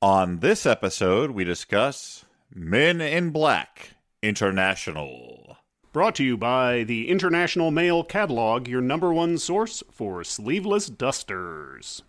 On this episode, we discuss Men in Black International. Brought to you by the International Mail Catalog, your number one source for sleeveless dusters.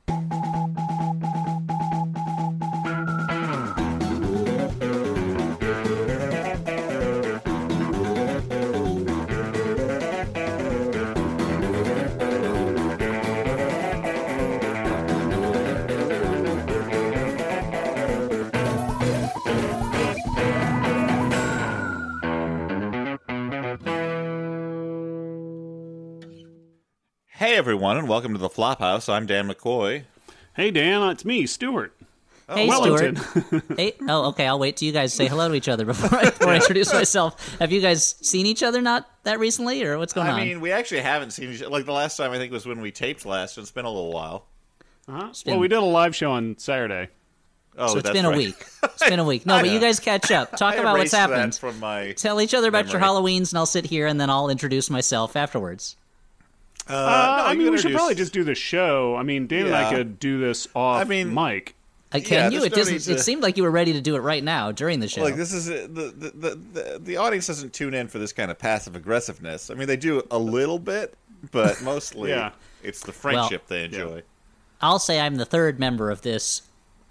Everyone, and welcome to the Flophouse. I'm Dan McCoy. Hey, Dan, it's me, Stuart. Hey, Wellington. Stuart. hey, oh, okay. I'll wait till you guys say hello to each other before I, before I introduce myself. Have you guys seen each other not that recently, or what's going I on? I mean, we actually haven't seen each Like, the last time I think was when we taped last, and it's been a little while. Uh-huh. been- Well, we did a live show on Saturday. Oh, so it's that's been a right. week. It's been a week. No, I but you guys catch up. Talk about what's erased that happened. from my. Tell each other about your. Halloweens, and I'll sit here, and then I'll introduce myself afterwards. Uh, Uh, no, I mean, we should probably just do the show. I mean, Dan and I could do this off I mean- mic. Uh, Yeah, can you? It no doesn't. to- It seemed like you were ready to do it right now during the show. Like this is uh, the the, the the the audience doesn't tune in for this kind of passive aggressiveness. I mean, they do a little bit, but mostly Yeah. it's the friendship they enjoy. I'll say I'm the third member of this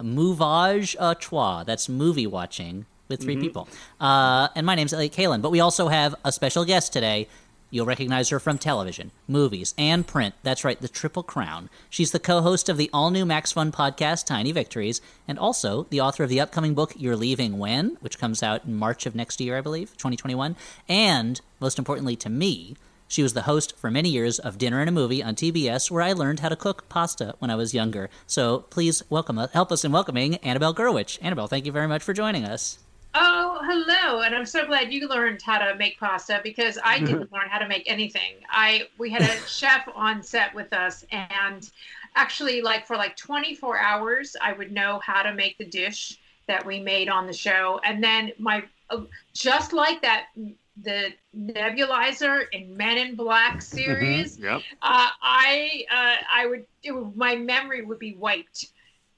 mouvage à trois. That's movie watching with 3 people. Uh, and my name's Elliot Kalin. But we also have a special guest today. You'll recognize her from television, movies, and print. That's right, the Triple Crown. She's the co host of the all new Max Fun podcast, Tiny Victories, and also the author of the upcoming book, You're Leaving When, which comes out in March of next year, I believe, 2021. And, most importantly to me, she was the host for many years of Dinner and a Movie on TBS, where I learned how to cook pasta when I was younger. So please welcome, help us in welcoming Annabelle Gurwitch. Annabelle, thank you very much for joining us. Oh, hello. And I'm so glad you learned how to make pasta because I didn't learn how to make anything. I we had a chef on set with us and actually like for like 24 hours I would know how to make the dish that we made on the show and then my uh, just like that the nebulizer in Men in Black series Yep. uh, I uh, I would, it would my memory would be wiped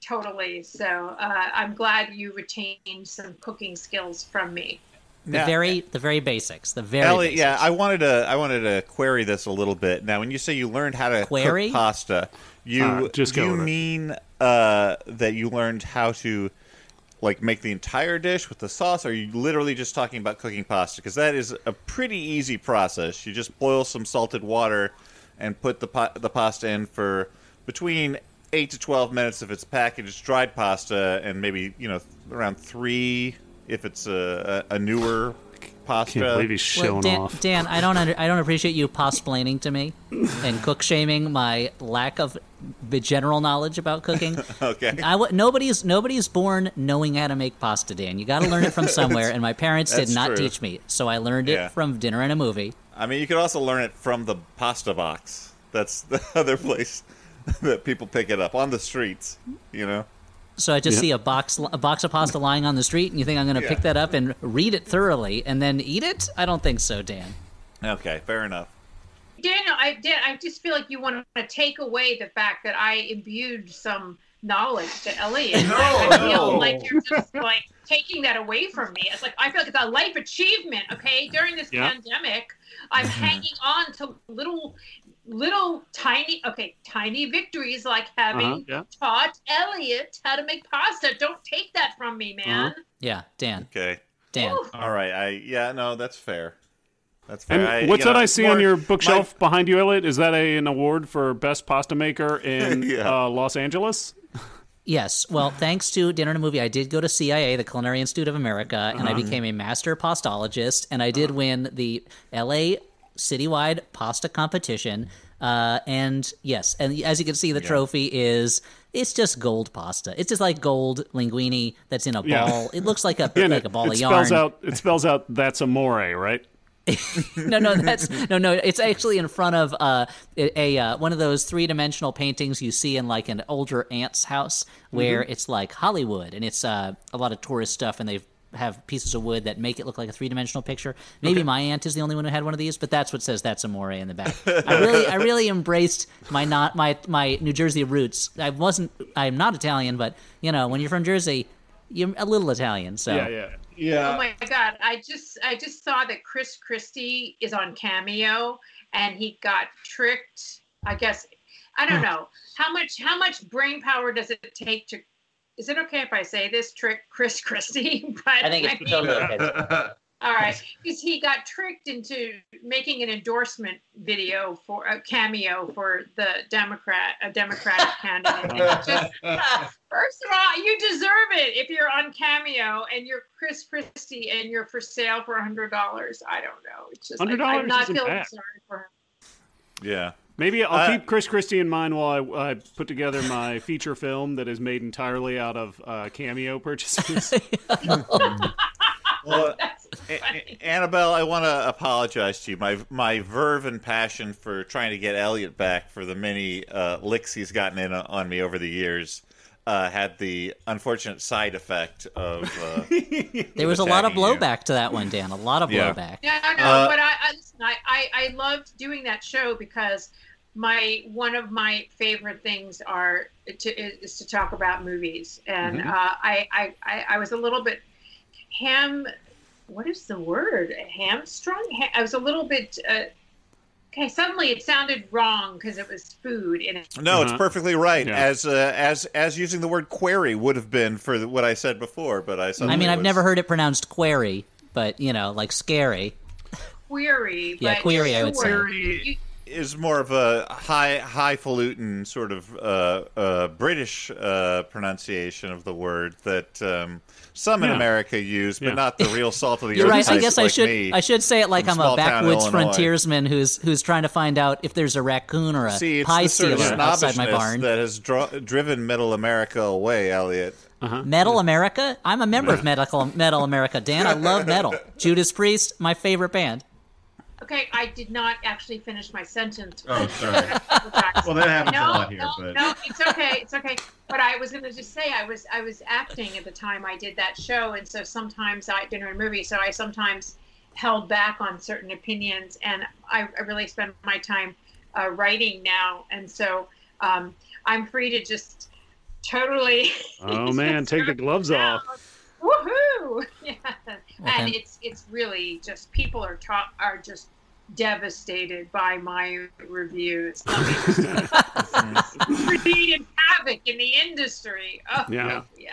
totally. So uh, I'm glad you retained some cooking skills from me. The Now- very, the very basics. The very Ellie, basics. yeah, I wanted to I wanted to query this a little bit. Now, when you say you learned how to Query? cook pasta, you Uh, just you mean uh, that you learned how to like make the entire dish with the sauce? Or are you literally just talking about cooking pasta? Because that is a pretty easy process. You just boil some salted water and put the pa- the pasta in for between eight to twelve minutes if it's packaged dried pasta, and maybe you know around three if it's a, a, a newer pasta. Can't believe he's Well, showing Dan, off. Dan, I don't, under, I don't appreciate you posplaining to me and cook shaming my lack of the general knowledge about cooking. Okay. I w- nobody's nobody's born knowing how to make pasta, Dan. You got to learn it from somewhere, and my parents did not true. teach me, so I learned Yeah. it from dinner and a movie. I mean, you could also learn it from the pasta box. That's the other place that people pick it up on the streets. You know. So I just Yeah. see a box a box of pasta lying on the street, and you think I'm going to Yeah. pick that up and read it thoroughly and then eat it? I don't think so, Dan. Okay, fair enough. Daniel, I Dan, I just feel like you want to take away the fact that I imbued some knowledge to Elliot. No, I, I feel no. like you're just like taking that away from me. It's like I feel like it's a life achievement. Okay, during this Yeah. pandemic, I'm mm-hmm. hanging on to little, little tiny, okay, tiny victories like having Uh-huh, yeah. taught Elliot how to make pasta. Don't take that from me, man. Yeah, Dan. Okay. Dan. Ooh. All right. I yeah. No, that's fair. That's fair. And I, what's that know, I see more- on your my- bookshelf behind you, Elliot? Is that a, an award for best pasta maker in Yeah. uh, Los Angeles? Yes. Well, thanks to Dinner and a Movie, I did go to CIA, the Culinary Institute of America, and I became a master pastologist, and I did win the LA citywide pasta competition. Uh, and yes, and as you can see, the trophy is it's just gold pasta. It's just like gold linguine that's in a Yeah. ball. It looks like a Yeah, like it, a ball it of spells yarn. out. It spells out that's amore, right? no, no, that's no, no. It's actually in front of uh, a, a uh, one of those three dimensional paintings you see in like an older aunt's house, where Mm-hmm. it's like Hollywood and it's uh, a lot of tourist stuff, and they've have pieces of wood that make it look like a three dimensional picture. Maybe my aunt is the only one who had one of these, but that's what says that's amore in the back. I really, I really embraced my not my my New Jersey roots. I wasn't, I'm not Italian, but you know, when you're from Jersey, you're a little Italian. So Yeah, yeah. Oh yeah. Oh my god! I just I just saw that Chris Christie is on Cameo, and he got tricked. I guess I don't hmm. know how much how much brain power does it take to. Is it okay if I say this trick, Chris Christie? But I think it's mean, totally okay. all right, because he got tricked into making an endorsement video for a cameo for the Democrat, a Democratic candidate. And it just, first of all, you deserve it if you're on Cameo and you're Chris Christie and you're for sale for a hundred dollars. I don't know. It's just like, $100 I'm not isn't feeling bad. sorry for him. Yeah. Maybe I'll Uh, keep Chris Christie in mind while I, I put together my feature film that is made entirely out of uh, cameo purchases. Well, A- Annabelle, I want to apologize to you. My my verve and passion for trying to get Elliot back for the many uh, licks he's gotten in on me over the years uh, had the unfortunate side effect of. Uh, There was a lot of attacking you. blowback to that one, Dan. A lot of Yeah. blowback. No, no, Uh, but I, I listen. I, I, I loved doing that show because my one of my favorite things are to is to talk about movies, and Mhm. uh, I, I, I I was a little bit ham. What is the word? Hamstrung. Ha- I was a little bit. Uh, okay, suddenly it sounded wrong because it was food in it. no, it's Uh-huh. perfectly right. Yeah. As uh, as as using the word query would have been for the, what I said before, but I. I suddenly mean, I've was- never heard it pronounced query, but you know, like scary. Query. Yeah, but query, I would say. were- you- is more of a high highfalutin sort of uh, uh, British uh, pronunciation of the word that um, some in Yeah. America use, but Yeah. not the real salt of the You're earth right. I types guess I should me. I should say it like I'm a backwoods frontiersman who's who's trying to find out if there's a raccoon or a See, it's pie the sort of outside my barn. that has dro- driven Middle America away, Elliot. Metal America? I'm a member of Medical Metal America, Dan. I love metal. Judas Priest, my favorite band. Okay, I did not actually finish my sentence. Oh, sorry. Well, that happens no, a lot here, no, but no, it's okay, it's okay. But I was going to just say I was I was acting at the time I did that show, and so sometimes I did a movie, so I sometimes held back on certain opinions, and I, I really spend my time uh, writing now, and so um, I'm free to just totally. oh man, take the gloves off. Woohoo! Yeah, Well, and it's it's really just people are ta- are just devastated by my reviews. I mean, creating havoc in the industry. Oh, Yeah. yeah.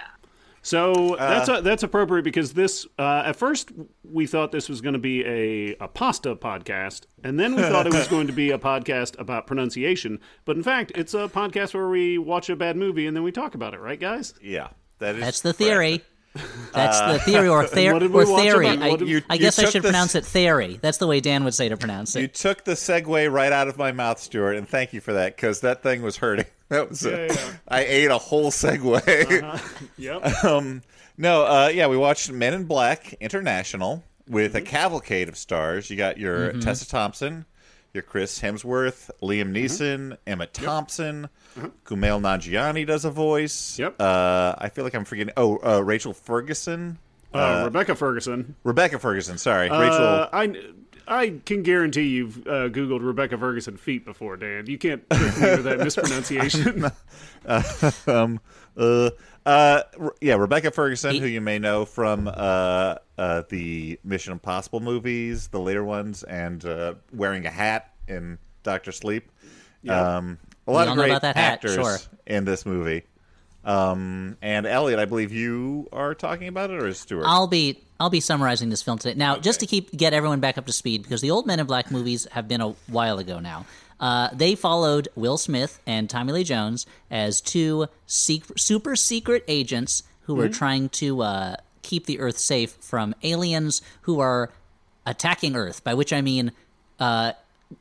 So Uh, that's a, that's appropriate because this uh, at first we thought this was going to be a, a pasta podcast, and then we thought it was going to be a podcast about pronunciation. But in fact, it's a podcast where we watch a bad movie and then we talk about it, right, guys? Yeah, that is. That's the correct. Theory. That's the theory or, ther- what did we or theory. I, did- You- I guess I should this- pronounce it theory. That's the way Dan would say to pronounce it. You took the segue right out of my mouth, Stuart, and thank you for that because that thing was hurting. That was. a- Yeah, yeah. I ate a whole segue. Yep. um, no, uh, yeah, we watched Men in Black International with Mm-hmm. a cavalcade of stars. You got your Mm-hmm. Tessa Thompson, Chris Hemsworth, Liam Mm-hmm. Neeson, Emma Thompson, Kumail Nanjiani does a voice. Yep. Uh, I feel like I'm forgetting. Oh, uh, Rachel Ferguson. Uh, Rebecca Ferguson. Rebecca Ferguson, sorry. Uh, Rachel. I I can guarantee you've uh, Googled Rebecca Ferguson feet before, Dan. You can't with that mispronunciation. um, uh, yeah, Rebecca Ferguson, who you may know from uh, uh, the Mission Impossible movies, the later ones, and uh, wearing a hat in Doctor Sleep. Um, a lot of great that actors sure. in this movie. Um, and Elliot, I believe you are talking about it, or is Stuart? I'll be I'll be summarizing this film today. Now, just to keep get everyone back up to speed, because the old Men in Black movies have been a while ago now. Uh, they followed Will Smith and Tommy Lee Jones as two sec- super secret agents who were trying to uh, keep the Earth safe from aliens who are attacking Earth. By which I mean uh,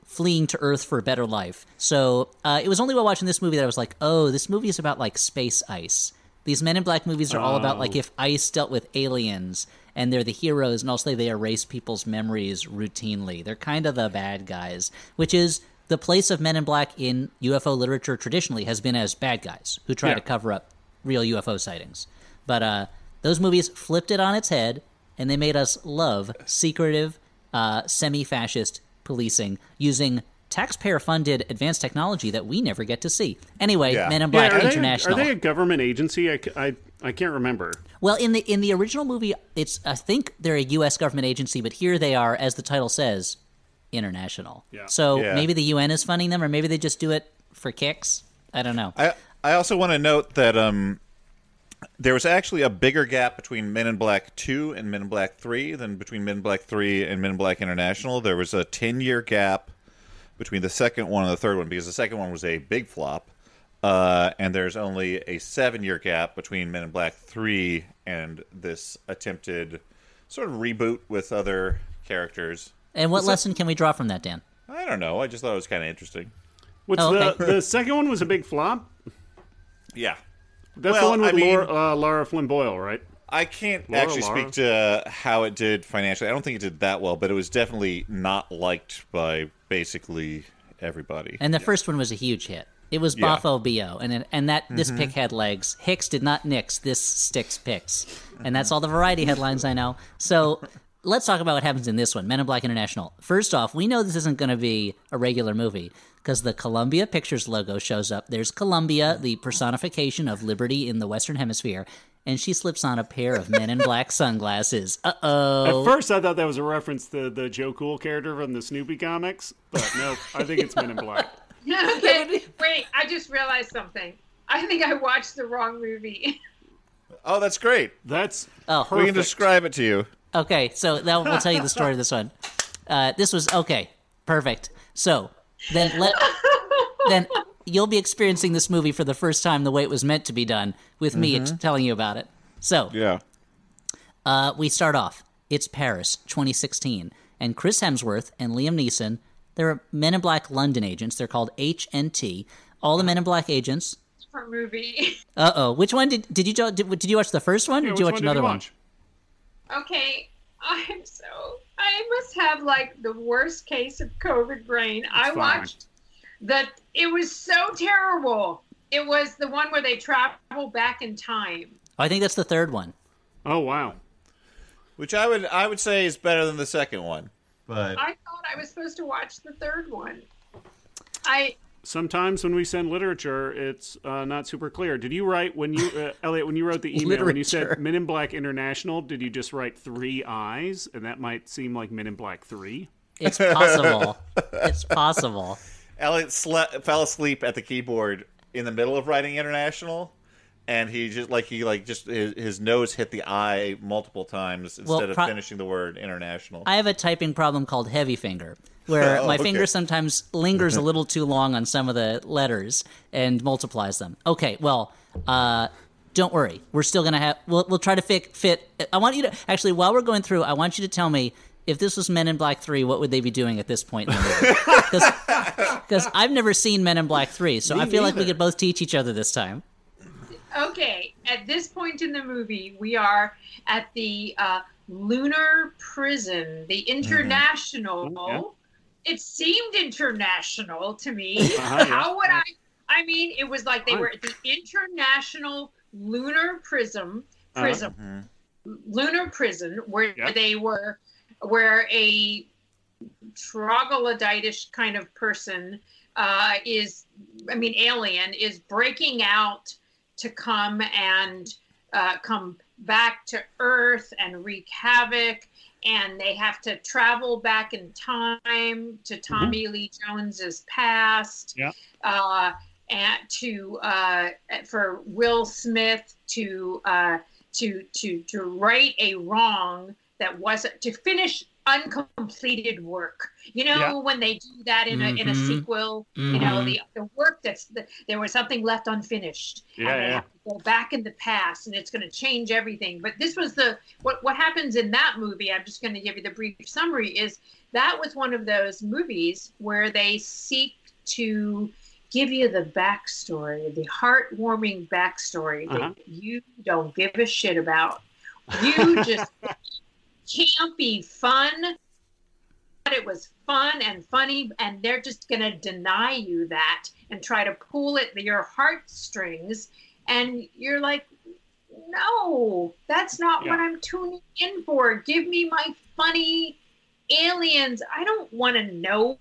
fleeing to Earth for a better life. So uh, it was only while watching this movie that I was like, oh, this movie is about like space ice. These Men in Black movies are all about like if ice dealt with aliens and they're the heroes and also they erase people's memories routinely. They're kind of the bad guys, which is the place of Men in Black in UFO literature traditionally has been as bad guys who try Yeah. to cover up real UFO sightings. But uh, those movies flipped it on its head and they made us love secretive, uh, semi-fascist policing using taxpayer-funded advanced technology that we never get to see. Anyway, Yeah. Men in Yeah, Black are, they, International. are they a government agency? I, c- I, I can't remember. Well, in the in the original movie, it's I think they're a U.S. government agency, but here they are, as the title says, international. Yeah. So Yeah. maybe the UN is funding them, or maybe they just do it for kicks. I don't know. I I also want to note that um, there was actually a bigger gap between Men in Black Two and Men in Black Three than between Men in Black Three and Men in Black International. There was a ten year gap between the second one and the third one because the second one was a big flop, uh, and there's only a seven year gap between Men in Black Three and this attempted sort of reboot with other characters. And what lesson can we draw from that, Dan? I don't know. I just thought it was kind of interesting. What's Oh, the okay. the second one was a big flop. Yeah. That's Well, the one with I mean- Laura, uh, Laura Flynn Boyle, right? I can't Laura, actually Laura? speak to how it did financially. I don't think it did that well, but it was definitely not liked by basically everybody. And the first one was a huge hit. It was Yeah. Boffo Bo, and it, and that this Mm-hmm. pick had legs. Hicks did not nix. This sticks picks, and that's all the variety headlines I know. So let's talk about what happens in this one, Men in Black International. First off, we know this isn't going to be a regular movie because the Columbia Pictures logo shows up. There's Columbia, the personification of liberty in the Western Hemisphere, and she slips on a pair of Men in Black sunglasses. Uh oh. At first, I thought that was a reference to the Joe Cool character from the Snoopy comics, but no, I think it's Men in Black. okay, wait. I just realized something. I think I watched the wrong movie. oh, that's great. That's Oh. We can describe it to you. Okay, so that we'll tell you the story of this one. Uh, this was okay, perfect. So then let then you'll be experiencing this movie for the first time the way it was meant to be done with me ex- telling you about it. So Yeah. uh, we start off. It's Paris, 2016, and Chris Hemsworth and Liam Neeson. They're Men in Black London agents. They're called HNT. All the Men in Black agents. for movie. Uh oh. Which one did did you did, did you watch the first one? or Yeah, did you watch one did another you one? Watch? Okay, I'm so I must have like the worst case of COVID brain. I fine. watched that. It was so terrible. It was the one where they travel back in time. I think that's the third one. Oh wow. Which I would I would say is better than the second one. But I thought I was supposed to watch the third one. I Sometimes when we send literature, it's uh, not super clear. Did you write when you, uh, Elliot, when you wrote the email when you said Men in Black International? Did you just write three eyes, and that might seem like Men in Black Three? It's possible. it's possible. Elliot sle- fell asleep at the keyboard in the middle of writing international, and he just like he like just his, his nose hit the I multiple times instead Well, of finishing the word international. I have a typing problem called heavy finger, where Oh, my okay. finger sometimes lingers a little too long on some of the letters and multiplies them. Okay, well, uh, don't worry. We're still gonna have. We'll, we'll try to fit. Fit. I want you to actually, while we're going through, I want you to tell me if this was Men in Black Three, what would they be doing at this point in the movie? Because I've never seen Men in Black Three, so Me I feel like we could both teach each other this time. okay. At this point in the movie, we are at the uh, lunar prison, the international. Yeah. It seemed international to me. Uh-huh, yeah. How would I? I mean, it was like they were at the international lunar prism Uh-huh. prism. lunar prison where Yeah. they were where a troglodytish kind of person uh, is i mean alien is breaking out to come and uh, come back to earth and wreak havoc and they have to travel back in time to tommy lee jones's past Yeah. uh, and to uh, for will smith to uh, to to to right a wrong that wasn't to finish uncompleted work. You know Yeah. when they do that in a in a Mhm. sequel, you know Mhm. the the work that's the, there was something left unfinished. Yeah, and they yeah. have to go back in the past, and it's going to change everything. But this was the what what happens in that movie. I'm just going to give you the brief summary. Is that was one of those movies where they seek to give you the backstory, the heartwarming backstory Uh-huh. that you don't give a shit about. You just campy fun. But it was fun and funny, and they're just gonna deny you that and try to pull at your heartstrings, and you're like, no, no, that's not Yeah. what I'm tuning in for. Give me my funny aliens. I don't want to know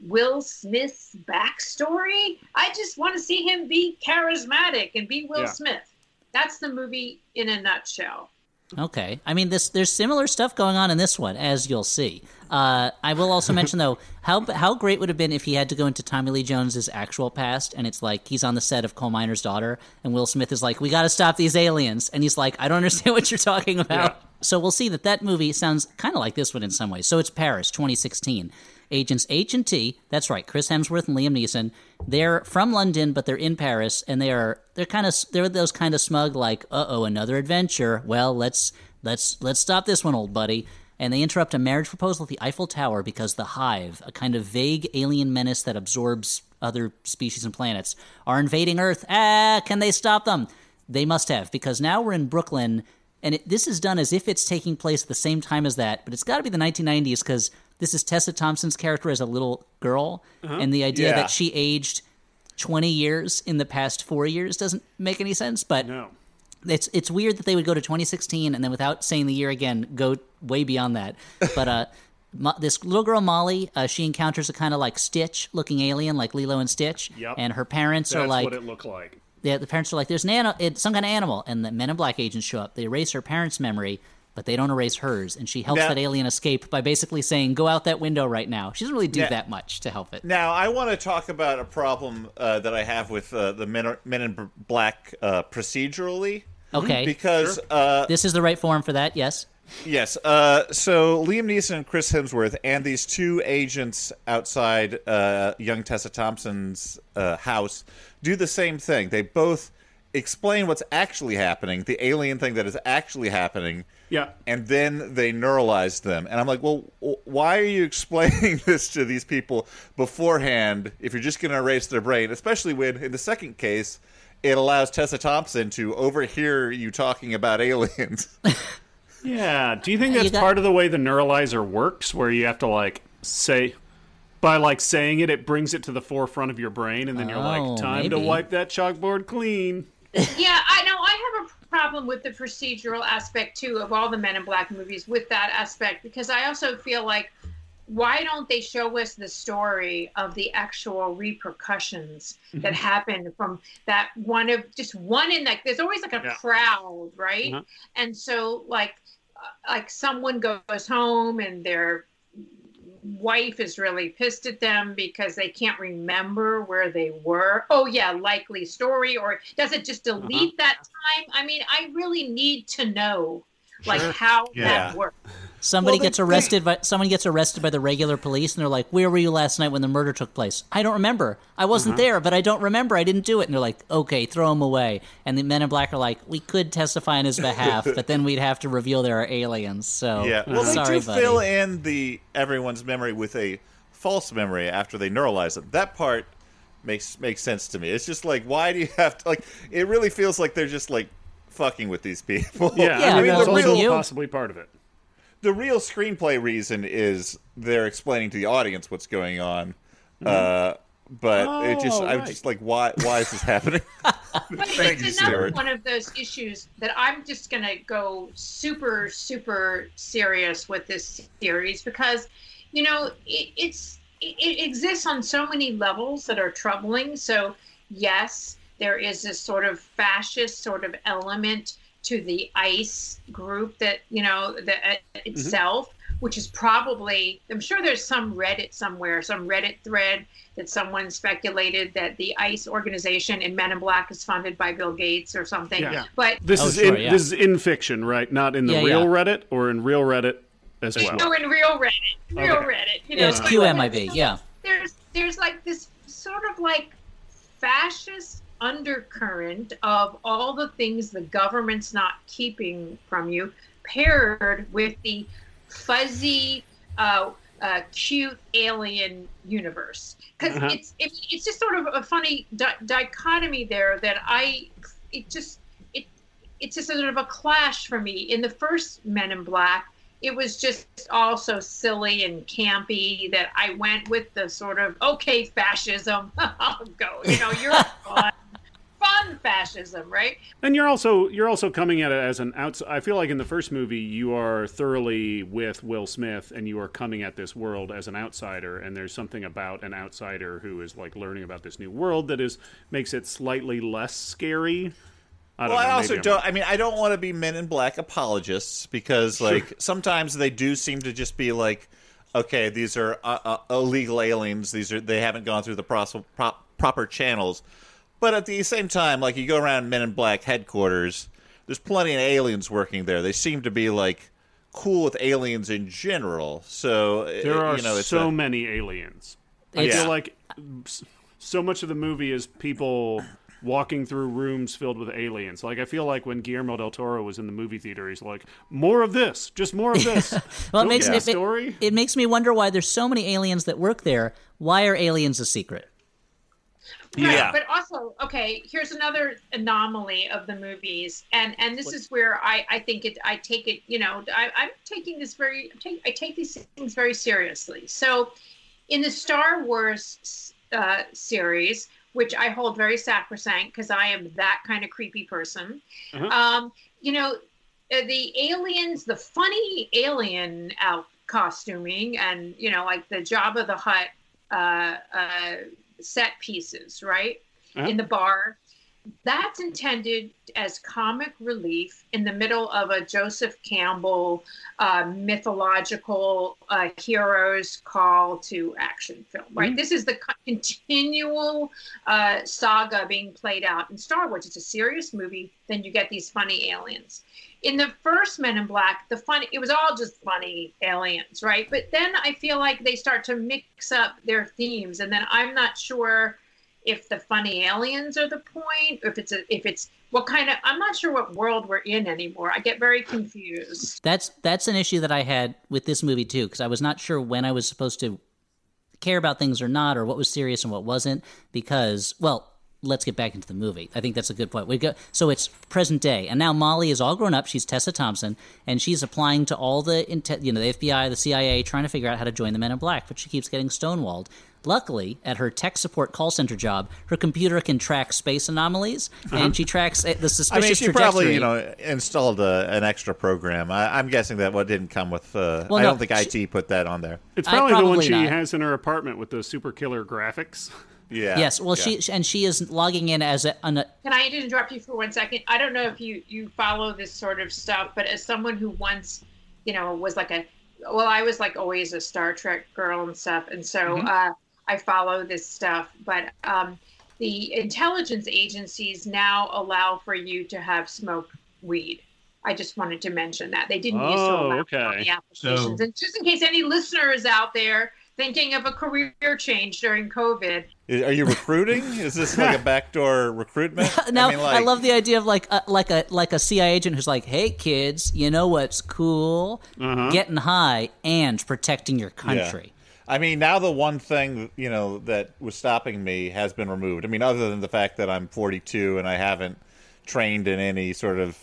Will Smith's backstory. I just want to see him be charismatic and be Will Yeah. Smith. That's the movie in a nutshell. Okay. I mean, this there's similar stuff going on in this one, as you'll see. Uh, I will also mention though, how how great would have been if he had to go into Tommy Lee Jones's actual past, and it's like he's on the set of Coal Miner's Daughter, and Will Smith is like, "We got to stop these aliens," and he's like, "I don't understand what you're talking about." Yeah. So we'll see that that movie sounds kind of like this one in some ways. So it's Paris, 2016. Agents H and T, that's right, Chris Hemsworth and Liam Neeson. They're from London, but they're in Paris, and they are they're kind of they're those kind of smug, like, uh oh, another adventure. Well, let's let's let's stop this one, old buddy. And they interrupt a marriage proposal at the Eiffel Tower because the Hive, a kind of vague alien menace that absorbs other species and planets, are invading Earth. Ah, can they stop them? They must have, because now we're in Brooklyn, and it, this is done as if it's taking place at the same time as that, but it's got to be the 1990s because this is Tessa Thompson's character as a little girl, and the idea Yeah. that she aged 20 years in the past four years doesn't make any sense, but No. it's it's weird that they would go to 2016 and then without saying the year again go way beyond that but uh Mo- this little girl molly uh, she encounters a kind of like stitch looking alien like lilo and stitch Yep. and her parents That's are like what it looked like. yeah, the parents are like there's an animal it's some kind of animal and the men in black agents show up they erase her parents memory but they don't erase hers and she helps Now- that alien escape by basically saying go out that window right now she doesn't really do Yeah. that much to help it Now, I want to talk about a problem uh, that I have with uh, the Men, Men in Black uh, procedurally. okay Because, uh, this is the right form for that yes yes, uh, so Liam Neeson and Chris Hemsworth and these two agents outside uh, young Tessa Thompson's uh, house do the same thing. They both explain what's actually happening, the alien thing that is actually happening, Yeah. and then they neuralize them. And I'm like, well, why are you explaining this to these people beforehand if you're just going to erase their brain? Especially when, in the second case, it allows Tessa Thompson to overhear you talking about aliens. Yeah. Do you think You got- part of the way the neuralizer works, where you have to like say, by like saying it, it brings it to the forefront of your brain, and then you're Oh, like, time to wipe that chalkboard clean. Yeah, I know. I have a problem with the procedural aspect too of all the Men in Black movies with that aspect because I also feel like why don't they show us the story of the actual repercussions that happen from that one of just one in like there's always like a Yeah. crowd right Uh-huh. and so like uh, like someone goes home and their wife is really pissed at them because they can't remember where they were. Oh yeah, likely story or does it just uh-huh. delete that time? I mean, I really need to know like how Yeah. that works. Somebody Well, gets they- arrested by someone gets arrested by the regular police, and they're like, "Where were you last night when the murder took place?" I don't remember. I wasn't Uh-huh. there, but I don't remember. I didn't do it. And they're like, "Okay, throw him away." And the men in black are like, "We could testify on his behalf, but then we'd have to reveal there are aliens." So yeah. Well, they sorry, do buddy. fill in the everyone's memory with a false memory after they neuralize it. That part makes makes sense to me. It's just like, why do you have to like? It really feels like they're just like fucking with these people. Yeah, Yeah, I mean, well, that's like also you- possibly part of it. The real screenplay reason is they're explaining to the audience what's going on. Uh, but it just, Oh, I'm just like, why? Why is this happening? But Thank you, it's another Stuart. one of those issues that I'm just going to go super, super serious with this series because, you know, it, it's it, it exists on so many levels that are troubling. So, yes, there is this sort of fascist sort of element to the ICE group that you know the, uh, itself. Which is probably, I'm sure there's some Reddit somewhere, some Reddit thread that someone speculated that the ICE organization in Men in Black is funded by Bill Gates or something. Yeah. Yeah. But This Oh, is sure, in yeah. this is in fiction, right? Not in the Yeah, real yeah. Reddit or in real Reddit as well. no, in real Reddit, real Okay. Reddit. You Yeah, know, it's but- QMIB, yeah. There's there's like this sort of like fascist undercurrent of all the things the government's not keeping from you, paired with the fuzzy, uh, uh, cute alien universe. Because Uh-huh. it's it, it's just sort of a funny di- dichotomy there that I it just it it's just sort of a clash for me. In the first Men in Black, it was just all so silly and campy that I went with the sort of okay fascism. I'll go. You know, you're fun, fun fascism, right? And you're also you're also coming at it as an outs. I feel like in the first movie you are thoroughly with Will Smith, and you are coming at this world as an outsider. And there's something about an outsider who is like learning about this new world that is makes it slightly less scary. I Well, know, I also don't. I mean, I don't want to be Men in Black apologists because, like, sometimes they do seem to just be like, okay, these are uh, uh, illegal aliens. These are they haven't gone through the pros- prop, proper channels. But at the same time, like, you go around Men in Black headquarters, there's plenty of aliens working there. They seem to be like cool with aliens in general. So There uh, are you know, it's so a- many aliens. I It's- feel like so much of the movie is people walking through rooms filled with aliens. Like I feel like when Guillermo del Toro was in the movie theater, he's like, "More of this, just more of this." Well, it makes get me the story. It, it makes me wonder why there's so many aliens that work there. Why are aliens a secret? Right, Yeah. but also, okay, here's another anomaly of the movies, and and this is where I I think it I take it you know I I'm taking this very take I take these things very seriously. So, in the Star Wars uh, series, which I hold very sacrosanct because I am that kind of creepy person, Uh-huh. um, you know, uh, the aliens, the funny alien out costuming, and you know, like the Jabba the Hutt uh, uh, set pieces, right? Uh-huh. In the bar. That's intended as comic relief in the middle of a Joseph Campbell uh, mythological uh, hero's call to action film, right? This is the co- continual uh, saga being played out in Star Wars. It's a serious movie, then you get these funny aliens. In the first Men in Black, the funny it was all just funny aliens, right? But then I feel like they start to mix up their themes, and then I'm not sure if the funny aliens are the point, if it's a, if it's what kind of I'm not sure what world we're in anymore. I get very confused. That's that's an issue that I had with this movie too, because I was not sure when I was supposed to care about things or not, or what was serious and what wasn't. Because, well, let's get back into the movie. I think that's a good point. We go so it's present day, and now Molly is all grown up. She's Tessa Thompson, and she's applying to all the you know the FBI, the CIA, trying to figure out how to join the Men in Black, but she keeps getting stonewalled. Luckily, at her tech support call center job, her computer can track space anomalies, and she tracks uh, the I suspicious mean, she trajectory. probably you know installed a, an extra program. I, I'm guessing that what didn't come with. Uh, Well, I no, don't think IT put that on there. It's I probably the one she not. has in her apartment with the super killer graphics. Yeah. Yes, well, yeah. she and she is logging in as a, an, Can I interrupt you for one second? I don't know if you you follow this sort of stuff, but as someone who once, you know, was like a well, I was like always a Star Trek girl and stuff, and so uh, I follow this stuff. But um, the intelligence agencies now allow for you to have smoked weed. I just wanted to mention that they didn't used to Oh, allow it okay. on the applications, So- and just in case any listeners out there thinking of a career change during COVID, Are you recruiting? Is this like a backdoor recruitment? now I, mean, I love the idea of like a, like a like a CIA agent who's like, "Hey kids, you know what's cool? Uh-huh. Getting high and protecting your yeah. country." I mean, now the one thing you know that was stopping me has been removed. I mean, other than the fact that I'm 42 and I haven't trained in any sort of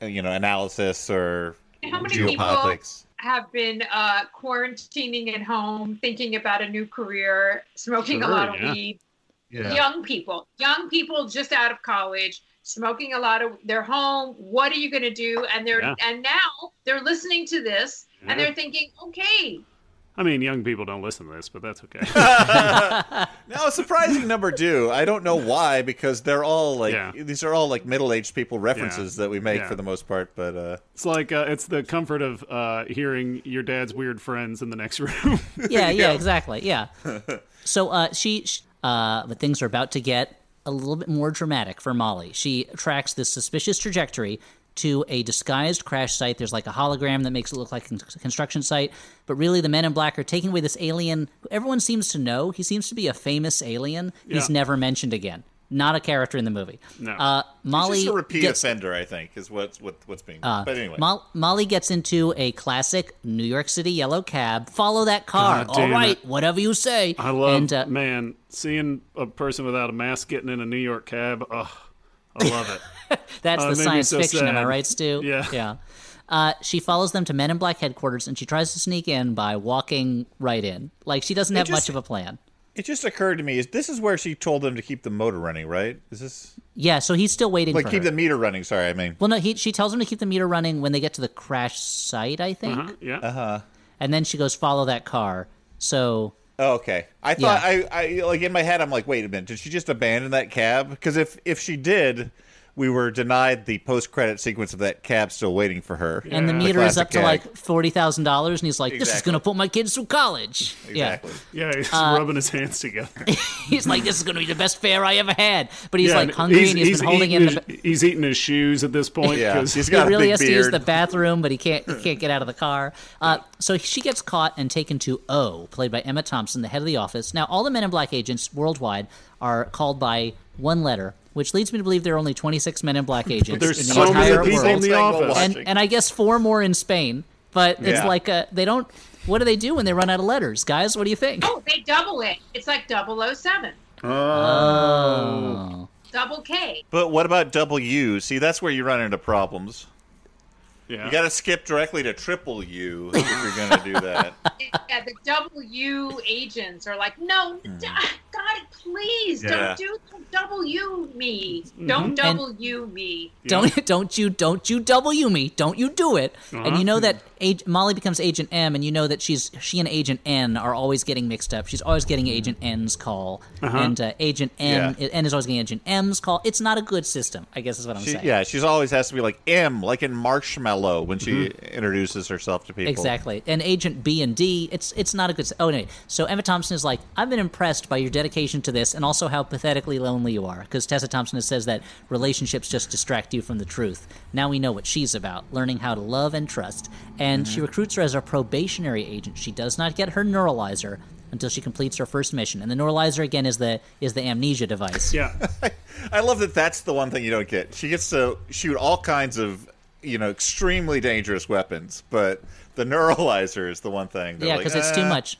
you know analysis or How many people- geopolitics. Have been uh, quarantining at home, thinking about a new career, smoking a Sure, lot of weed. Yeah. Young people, young people just out of college, smoking a lot of. They're home. What are you going to do? And they're Yeah. and now they're listening to this Yeah. and they're thinking, okay, I mean, young people don't listen to this, but that's okay. Now, a surprising number do. I don't know why, because they're all like Yeah. these are all like middle-aged people references that we make Yeah. for the most part. But uh, it's like uh, it's the comfort of uh, hearing your dad's weird friends in the next room. Yeah, yeah, exactly. Yeah. so uh, she, sh- uh, but things are about to get a little bit more dramatic for Molly. She tracks this suspicious trajectory to a disguised crash site. There's like a hologram that makes it look like a construction site, but really the Men in Black are taking away this alien who everyone seems to know. He seems to be a famous alien. He's never mentioned again. Not a character in the movie. No. Uh, Molly just a repeat gets, offender, I think, is what's what, what's being. uh, but anyway, Mol- Molly gets into a classic New York City yellow cab. Follow that car. God All it. whatever you say. I love And, uh, man seeing a person without a mask getting in a New York cab. Oh, I love it. That's Oh, the it made me science so fiction, am I sad. right, Stu? Yeah. Yeah. Uh, she follows them to Men in Black headquarters and she tries to sneak in by walking right in. Like she doesn't have just- much of a plan. It just occurred to me is this is where she told them to keep the motor running, right? Is this Yeah, so he's still waiting like for keep her. the meter running? Sorry, I mean. well, no, he, she tells him to keep the meter running when they get to the crash site, I think, Uh-huh, yeah. Uh-huh. and then she goes follow that car. So Oh, okay. I thought I, I like in my head. I'm like, wait a minute. Did she just abandon that cab? Because if if she did, we were denied the post credit sequence of that cab still waiting for her. and the Yeah. meter is classic up to like forty thousand dollars, and he's like, "This is gonna put my kids through college." exactly. Yeah, he's Uh, rubbing his hands together. He's like, "This is gonna be the best fare I ever had." But he's yeah, like and hungry, and he's been holding eating in the. he's eating his shoes at this point. Yeah, 'cause- he's He got a really big has beard. to use the bathroom, but he can't he can't get out of the car. Uh, so she gets caught and taken to O, played by Emma Thompson, the head of the office. Now, all the Men in Black agents worldwide are called by one letter, which leads me to believe there are only 26 Men in Black agents there's in the so many entire people world, in the office. and and I guess four more in Spain. But it's Yeah. like uh they don't. What do they do when they run out of letters, guys? What do you think? Oh, they double it. It's like 007. Oh. Double K. But what about W? See, that's where you run into problems. yeah. You got to skip directly to triple U if you're going to do that. Yeah, the W agents are like, no, hmm. d- ah, God, please Yeah. don't do W me. Mm-hmm. Don't W me. Don't don't you don't you W me? Don't you do it? And you know uh-huh. that Ag- Molly becomes Agent M, and you know that she's she and Agent N are always getting mixed up. She's always getting Agent mm-hmm. N's call, uh-huh. and uh, Agent M Yeah. N is always getting Agent M's call. It's not a good system, I guess is what I'm She, saying. yeah, she's always has to be like M, like in Marshmallow when she mm-hmm. introduces herself to people. Exactly. And Agent B and D, it's it's not a good. Oh, anyway. So Emma Thompson is like, I've been impressed by your dedication to this, and also how pathetically lonely you are. Because Tessa Thompson says that relationships just distract you from the truth. Now we know what she's about, learning how to love and trust. And she mm-hmm. recruits her as a probationary agent. She does not get her neuralizer until she completes her first mission. And the neuralizer again is the is the amnesia device. Yeah. I love that that's the one thing you don't get. She gets to shoot all kinds of, you know, extremely dangerous weapons, but the neuralizer is the one thing. They're Yeah, like, because it's too "Ah." much.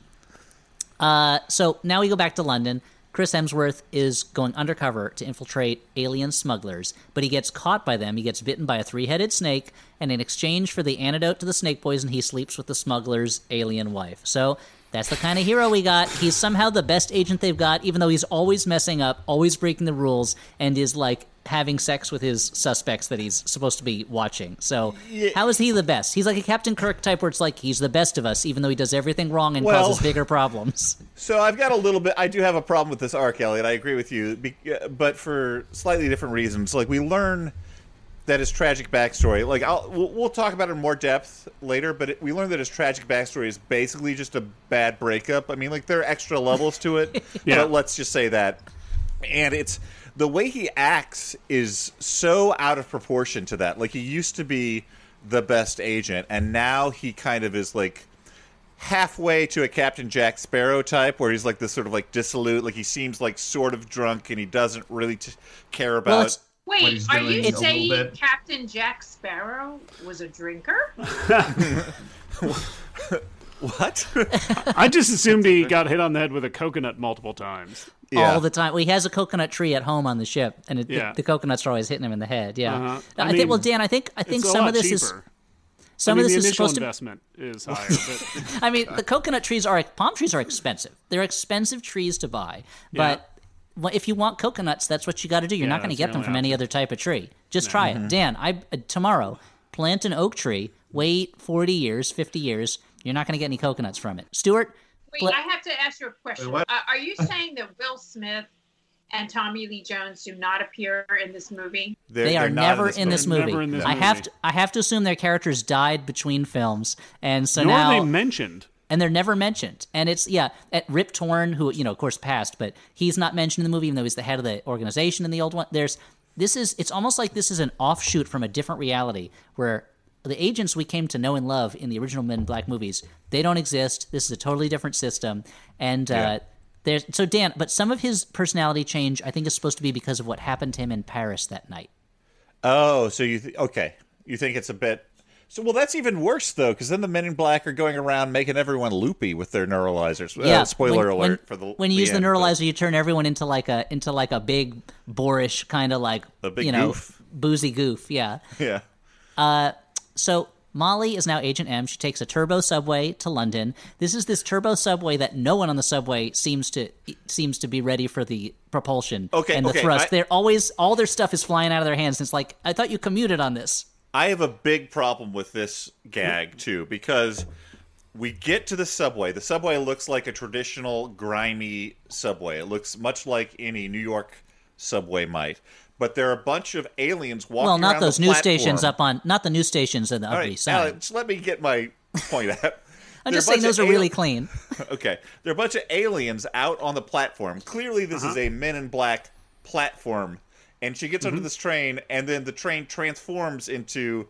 Uh, so now we go back to London. Chris Hemsworth is going undercover to infiltrate alien smugglers, but he gets caught by them. He gets bitten by a three headed snake, and in exchange for the antidote to the snake poison, he sleeps with the smuggler's alien wife. So that's the kind of hero we got. He's somehow the best agent they've got, even though he's always messing up, always breaking the rules, and is like having sex with his suspects that he's supposed to be watching. So how is he the best? He's like a Captain Kirk type where it's like he's the best of us, even though he does everything wrong and Well- causes bigger problems. So I've got a little bit. I do have a problem with this arc, Elliot. I agree with you, uh, but for slightly different reasons. Like we learn that his tragic backstory. Like I'll, we'll, we'll talk about it in more depth later, but it, we learn that his tragic backstory is basically just a bad breakup. I mean, like there are extra levels to it, Yeah. but let's just say that. And it's the way he acts is so out of proportion to that. Like he used to be the best agent, and now he kind of is like halfway to a Captain Jack Sparrow type, where he's like this sort of like dissolute, like he seems like sort of drunk, and he doesn't really t- care about. Well, Wait, are you saying. Captain Jack Sparrow was a drinker? what? I just assumed he got hit on the head with a coconut multiple times. Yeah. all the time. Well, he has a coconut tree at home on the ship, and it, the- Yeah. the, coconuts are always hitting him in the head. Yeah, Uh-huh. I, I think. Well, Dan, I think I think some of this cheaper. is some I mean, of this the is initial supposed to. investment is higher, but I mean, the coconut trees are palm trees are expensive. They're expensive trees to buy, but. wh- If you want coconuts, that's what you got to do. You're Yeah, not going to get the them from any other type of tree. Just try it, Dan. I uh, tomorrow plant an oak tree. Wait forty years, fifty years. You're not going to get any coconuts from it. Stuart, Wait, Pla- I have to ask you a question. Wait. Uh, are you saying that Will Smith and Tommy Lee Jones do not appear in this movie? They're- they are they're never in this, movie. never in this I have to I have to assume their characters died between films, and so nor now are they mentioned. and they're never mentioned. And it's yeah, at Rip Torn, who you know, of course, passed, but he's not mentioned in the movie, even though he's the head of the organization in the old one. There's this is it's almost like this is an offshoot from a different reality where the agents we came to know and love in the original Men in Black movies they don't exist. This is a totally different system, and uh, there's so Dan. But some of his personality change, I think, is supposed to be because of what happened to him in Paris that night. Oh, so you th- okay? You think it's a bit. So well, that's even worse though, because then the Men in Black are going around making everyone loopy with their neuralizers. Uh, spoiler when, alert when, for the when you use the end, but- neuralizer, you turn everyone into like a into like a big boorish kind of like A big you know goof. boozy goof. Yeah. Yeah. So Molly is now Agent M. She takes a turbo subway to London. This is this turbo subway that no one on the subway seems to seems to be ready for the propulsion Okay, and the okay, thrust. I- They're always all their stuff is flying out of their hands. And it's like I thought you commuted on this. I have a big problem with this gag too because we get to the subway. The subway looks like a traditional grimy subway. It looks much like any New York subway might. But there are a bunch of aliens walking Well, not around those news platform. stations up on not the news stations in the All Upper right, East Side. Alex, let me get my point out. I'm just saying those are really clean. Okay, there are a bunch of aliens out on the platform. Clearly, this Uh-huh. is a Men in Black platform, and she gets Mm-hmm. onto this train, and then the train transforms into,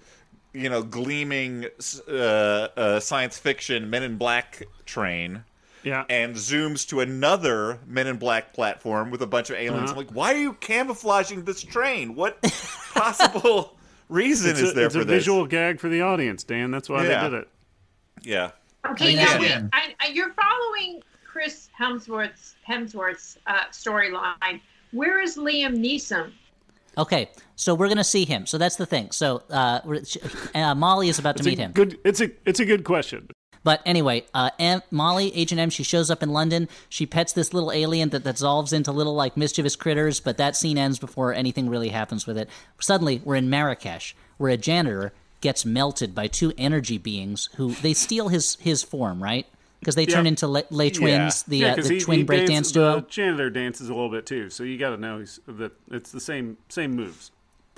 you know, gleaming uh, uh, science fiction Men in Black train, Yeah. and zooms to another Men in Black platform with a bunch of aliens. Uh-huh. I'm like, why are you camouflaging this train? What possible reason it's is a, there it's a visual gag for the audience, Dan. That's why Yeah. they did it. Yeah. Okay, Yeah. now wait, Yeah. I, I, you're following Chris Hemsworth's Hemsworth's uh, storyline. Where is Liam Neeson? Okay, so we're gonna see him. So that's the thing. So uh, uh, Molly is about to It's meet him. good. It's a. It's a good question. But anyway, uh, M- Molly, Agent M, she shows up in London. She pets this little alien that, that dissolves into little, like, mischievous critters, but that scene ends before anything really happens with it. Suddenly, we're in Marrakesh, where a janitor gets melted by two energy beings who they steal his his form, right? Because they turn into Le- Les Twins, the, yeah, uh, because the he, twin breakdance dances, duo. The janitor dances a little bit too, so you got to know he's, that it's the same same moves.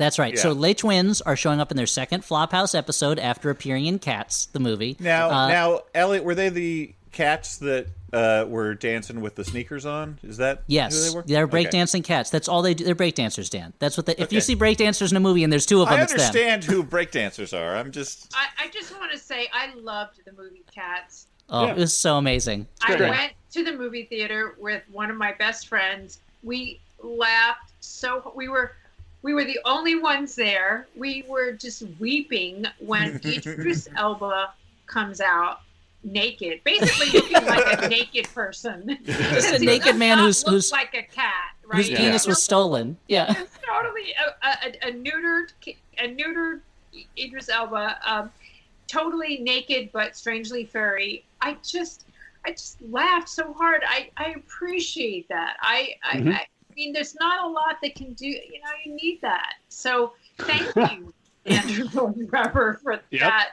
That's right. So Yeah. Les Twins are showing up in their second Flop House episode after appearing in Cats, the movie. Now, Uh, now, Elliot, were they the cats that uh, were dancing with the sneakers on? Is that Yes, who they were? they're Okay. breakdancing cats. That's all they do. They're breakdancers, Dan. That's what they. If you see breakdancers in a movie and there's two of them, I it's them. understand who breakdancers are. I'm just I, I just want to say I loved the movie Cats. Oh, Yeah. it was so amazing. I went to the movie theater with one of my best friends. We laughed so we were we were the only ones there. We were just weeping when Idris Elba comes out naked, basically looking like a naked person. Just a naked man who's who's like a cat, right? whose penis was stolen. Yeah. It's totally a, a, a neutered ki- a neutered Idris Elba, um, totally naked but strangely furry. I just I just laughed so hard. I, I appreciate that. I I, Mhm. I mean, there's not a lot that can do. You know, you need that. So thank you, Andrew Lloyd Webber, for Yep. that.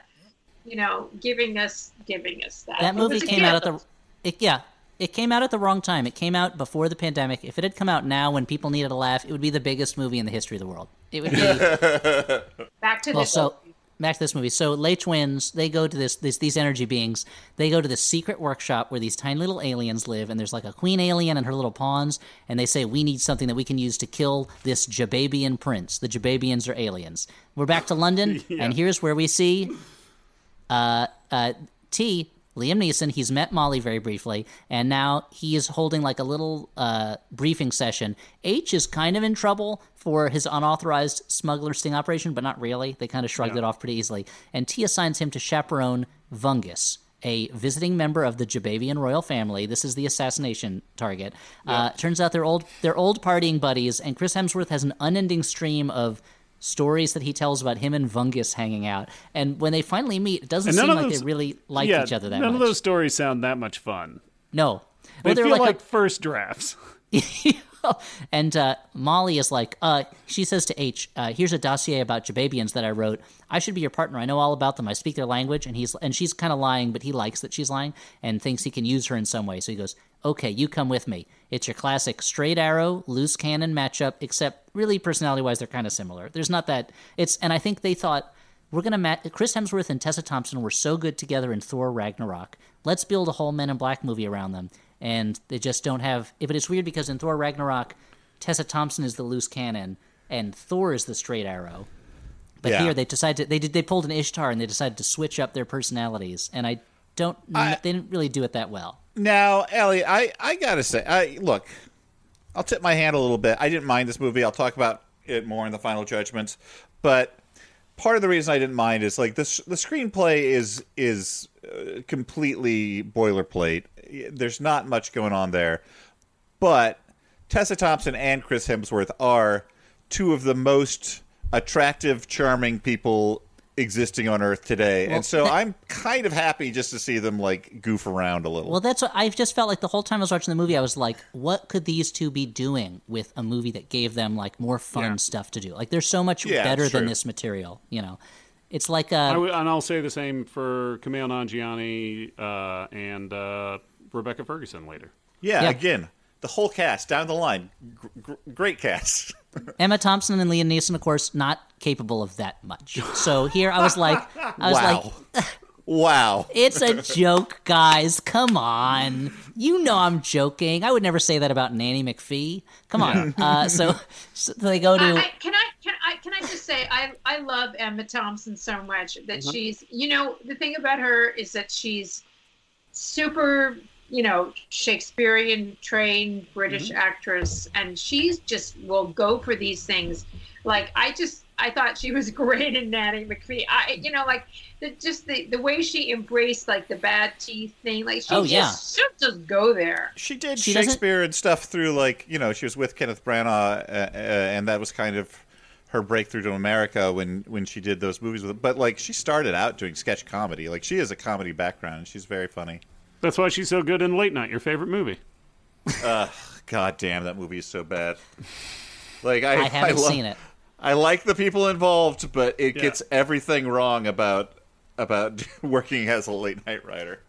You know, giving us giving us that. That movie was came out at the. It, yeah, it came out at the wrong time. It came out before the pandemic. If it had come out now, when people needed a laugh, it would be the biggest movie in the history of the world. It would be. back to Well, this. so back to this movie. So Les Twins, they go to this, this these energy beings. They go to this secret workshop where these tiny little aliens live, and there's like a queen alien and her little pawns, and they say we need something that we can use to kill this Jababian prince. The Jababians are aliens. We're back to London, and here's where we see uh, uh, T. Liam Neeson, he's met Molly very briefly, and now he is holding like a little uh, briefing session. H is kind of in trouble for his unauthorized smuggler sting operation, but not really. They kind of shrugged it off pretty easily. And T assigns him to chaperone Vungus, a visiting member of the Jababian royal family. This is the assassination target. Uh, turns out they're old, they're old partying buddies, and Chris Hemsworth has an unending stream of stories that he tells about him and Vungus hanging out. And when they finally meet, it doesn't seem like those- they really like yeah, each other that none much. None of those stories sound that much fun. No. They Well, they're feel like, like, a- first drafts. and uh, Molly is like, uh, she says to H, uh, "Here's a dossier about Jababians that I wrote. I should be your partner. I know all about them. I speak their language." And he's and she's kind of lying, but he likes that she's lying and thinks he can use her in some way. So he goes, "Okay, you come with me. It's your classic straight arrow, loose cannon matchup, except really personality wise, they're kind of similar. There's not that. It's and I think they thought." We're gonna match. Chris Hemsworth and Tessa Thompson were so good together in Thor Ragnarok. Let's build a whole Men in Black movie around them, and they just don't have. But it's weird because in Thor Ragnarok, Tessa Thompson is the loose cannon and Thor is the straight arrow. But Yeah. here they decided to, they did they pulled an Ishtar and they decided to switch up their personalities, and I don't. they didn't really do it that well. now, Elliot. I I gotta say, I look. I'll tip my hand a little bit. I didn't mind this movie. I'll talk about it more in the final judgments, but part of the reason I didn't mind is like this the screenplay is is uh, completely boilerplate. There's not much going on there. But Tessa Thompson and Chris Hemsworth are two of the most attractive, charming people existing on Earth today, and so I'm kind of happy just to see them like goof around a little. Well, that's what I've just felt like the whole time I was watching the movie. I was like, what could these two be doing with a movie that gave them like more fun Yeah. stuff to do? Like, there's so much Yeah, better than this material. You know, it's like I uh, and I'll say the same for Kumail Nanjiani uh, and uh, Rebecca Ferguson later. yeah, yeah. again, the whole cast down the line, gr- gr- great cast. Emma Thompson and Liam Neeson, of course, not capable of that much. So here I was like, I was wow, like, wow. it's a joke, guys. Come on, you know I'm joking. I would never say that about Nanny McPhee. Come on. Uh, so, so they go to. I, I, can I can I can I just say I I love Emma Thompson so much that she's you know the thing about her is that she's super you know Shakespearean trained British actress and she's just will go for these things like I just I thought she was great in Nanny McPhee I you know like the, just the the way she embraced like the bad teeth thing like she Oh, just yeah. she'll just go there She did She doesn't- Shakespeare and stuff through like you know she was with Kenneth Branagh, uh, uh, and that was kind of her breakthrough to America when when she did those movies with. But like she started out doing sketch comedy. Like she has a comedy background. and She's very funny. That's why she's so good in Late Night, your favorite movie. God damn, that movie is so bad. Like I, I haven't lo- seen it. I like the people involved, but it Yeah. gets everything wrong about about working as a late night writer.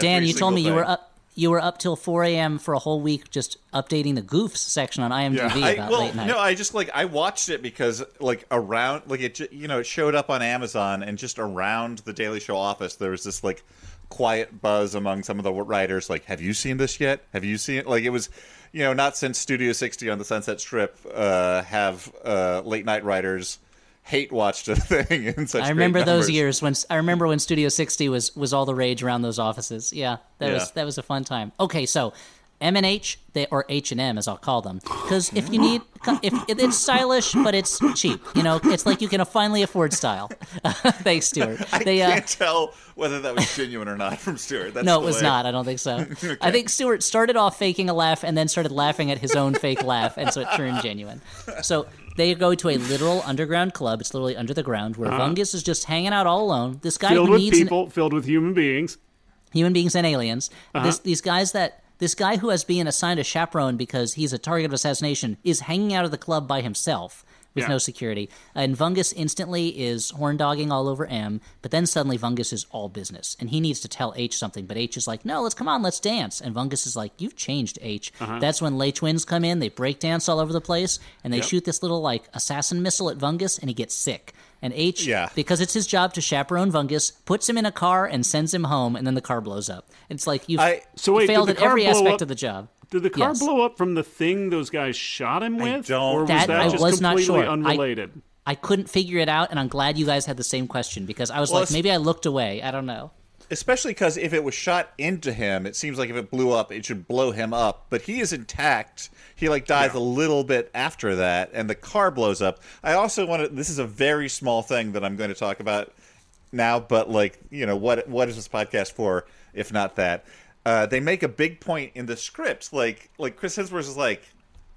Dan, Every you told me single you were up. You were up till 4 a.m. for a whole week just updating the goofs section on IMDb Yeah. I, about well, late night. no, I just like I watched it because like around like it you know it showed up on Amazon and just around the Daily Show office there was this like quiet buzz among some of the writers like have you seen this yet? Have you seen it? Like it was you know not since Studio 60 on the Sunset Strip uh, have uh, late night writers hate watched a thing in such I remember those years when I remember when Studio 60 was was all the rage around those offices. Yeah, that Yeah. was that was a fun time. Okay, so M and H, they or H and M as I'll call them, because if you need, if, if it's stylish but it's cheap, you know, it's like you can finally afford style. Thanks, Stuart. I They, uh, can't tell whether that was genuine or not from Stuart. That's no, it was way- not. I don't think so. I think Stuart started off faking a laugh and then started laughing at his own fake laugh, and so it turned genuine. So they go to a literal underground club. It's literally under the ground where Vungus is just hanging out all alone. This guy Filled who with needs an- people, filled with human beings. human beings and aliens. Uh-huh. This, these guys that this guy who has been assigned a chaperone because he's a target of assassination is hanging out of the club by himself with Yeah. no security. And Vungus instantly is horn dogging all over M, but then suddenly Vungus is all business and he needs to tell H something, but H is like, "No, let's come on, let's dance." And Vungus is like, "You've changed, H." Uh-huh. That's when Les twins come in, they break dance all over the place, and they shoot this little like assassin missile at Vungus and he gets sick. And H, Yeah. because it's his job to chaperone Vungus, puts him in a car and sends him home, and then the car blows up. It's like you've I- So wait, failed the at every aspect up- of the job. Did the car Yes. blow up from the thing those guys shot him with? don't or was That that I just was not sure. I- unrelated? I couldn't figure it out, and I'm glad you guys had the same question because I was Well, like, maybe I looked away. I don't know. Especially because if it was shot into him, it seems like if it blew up, it should blow him up. But he is intact. He like dies a little bit after that, and the car blows up. I also want to. This is a very small thing that I'm going to talk about now, but like you know what what is this podcast for if not that? Uh, they make a big point in the script, like like Chris Hemsworth is like,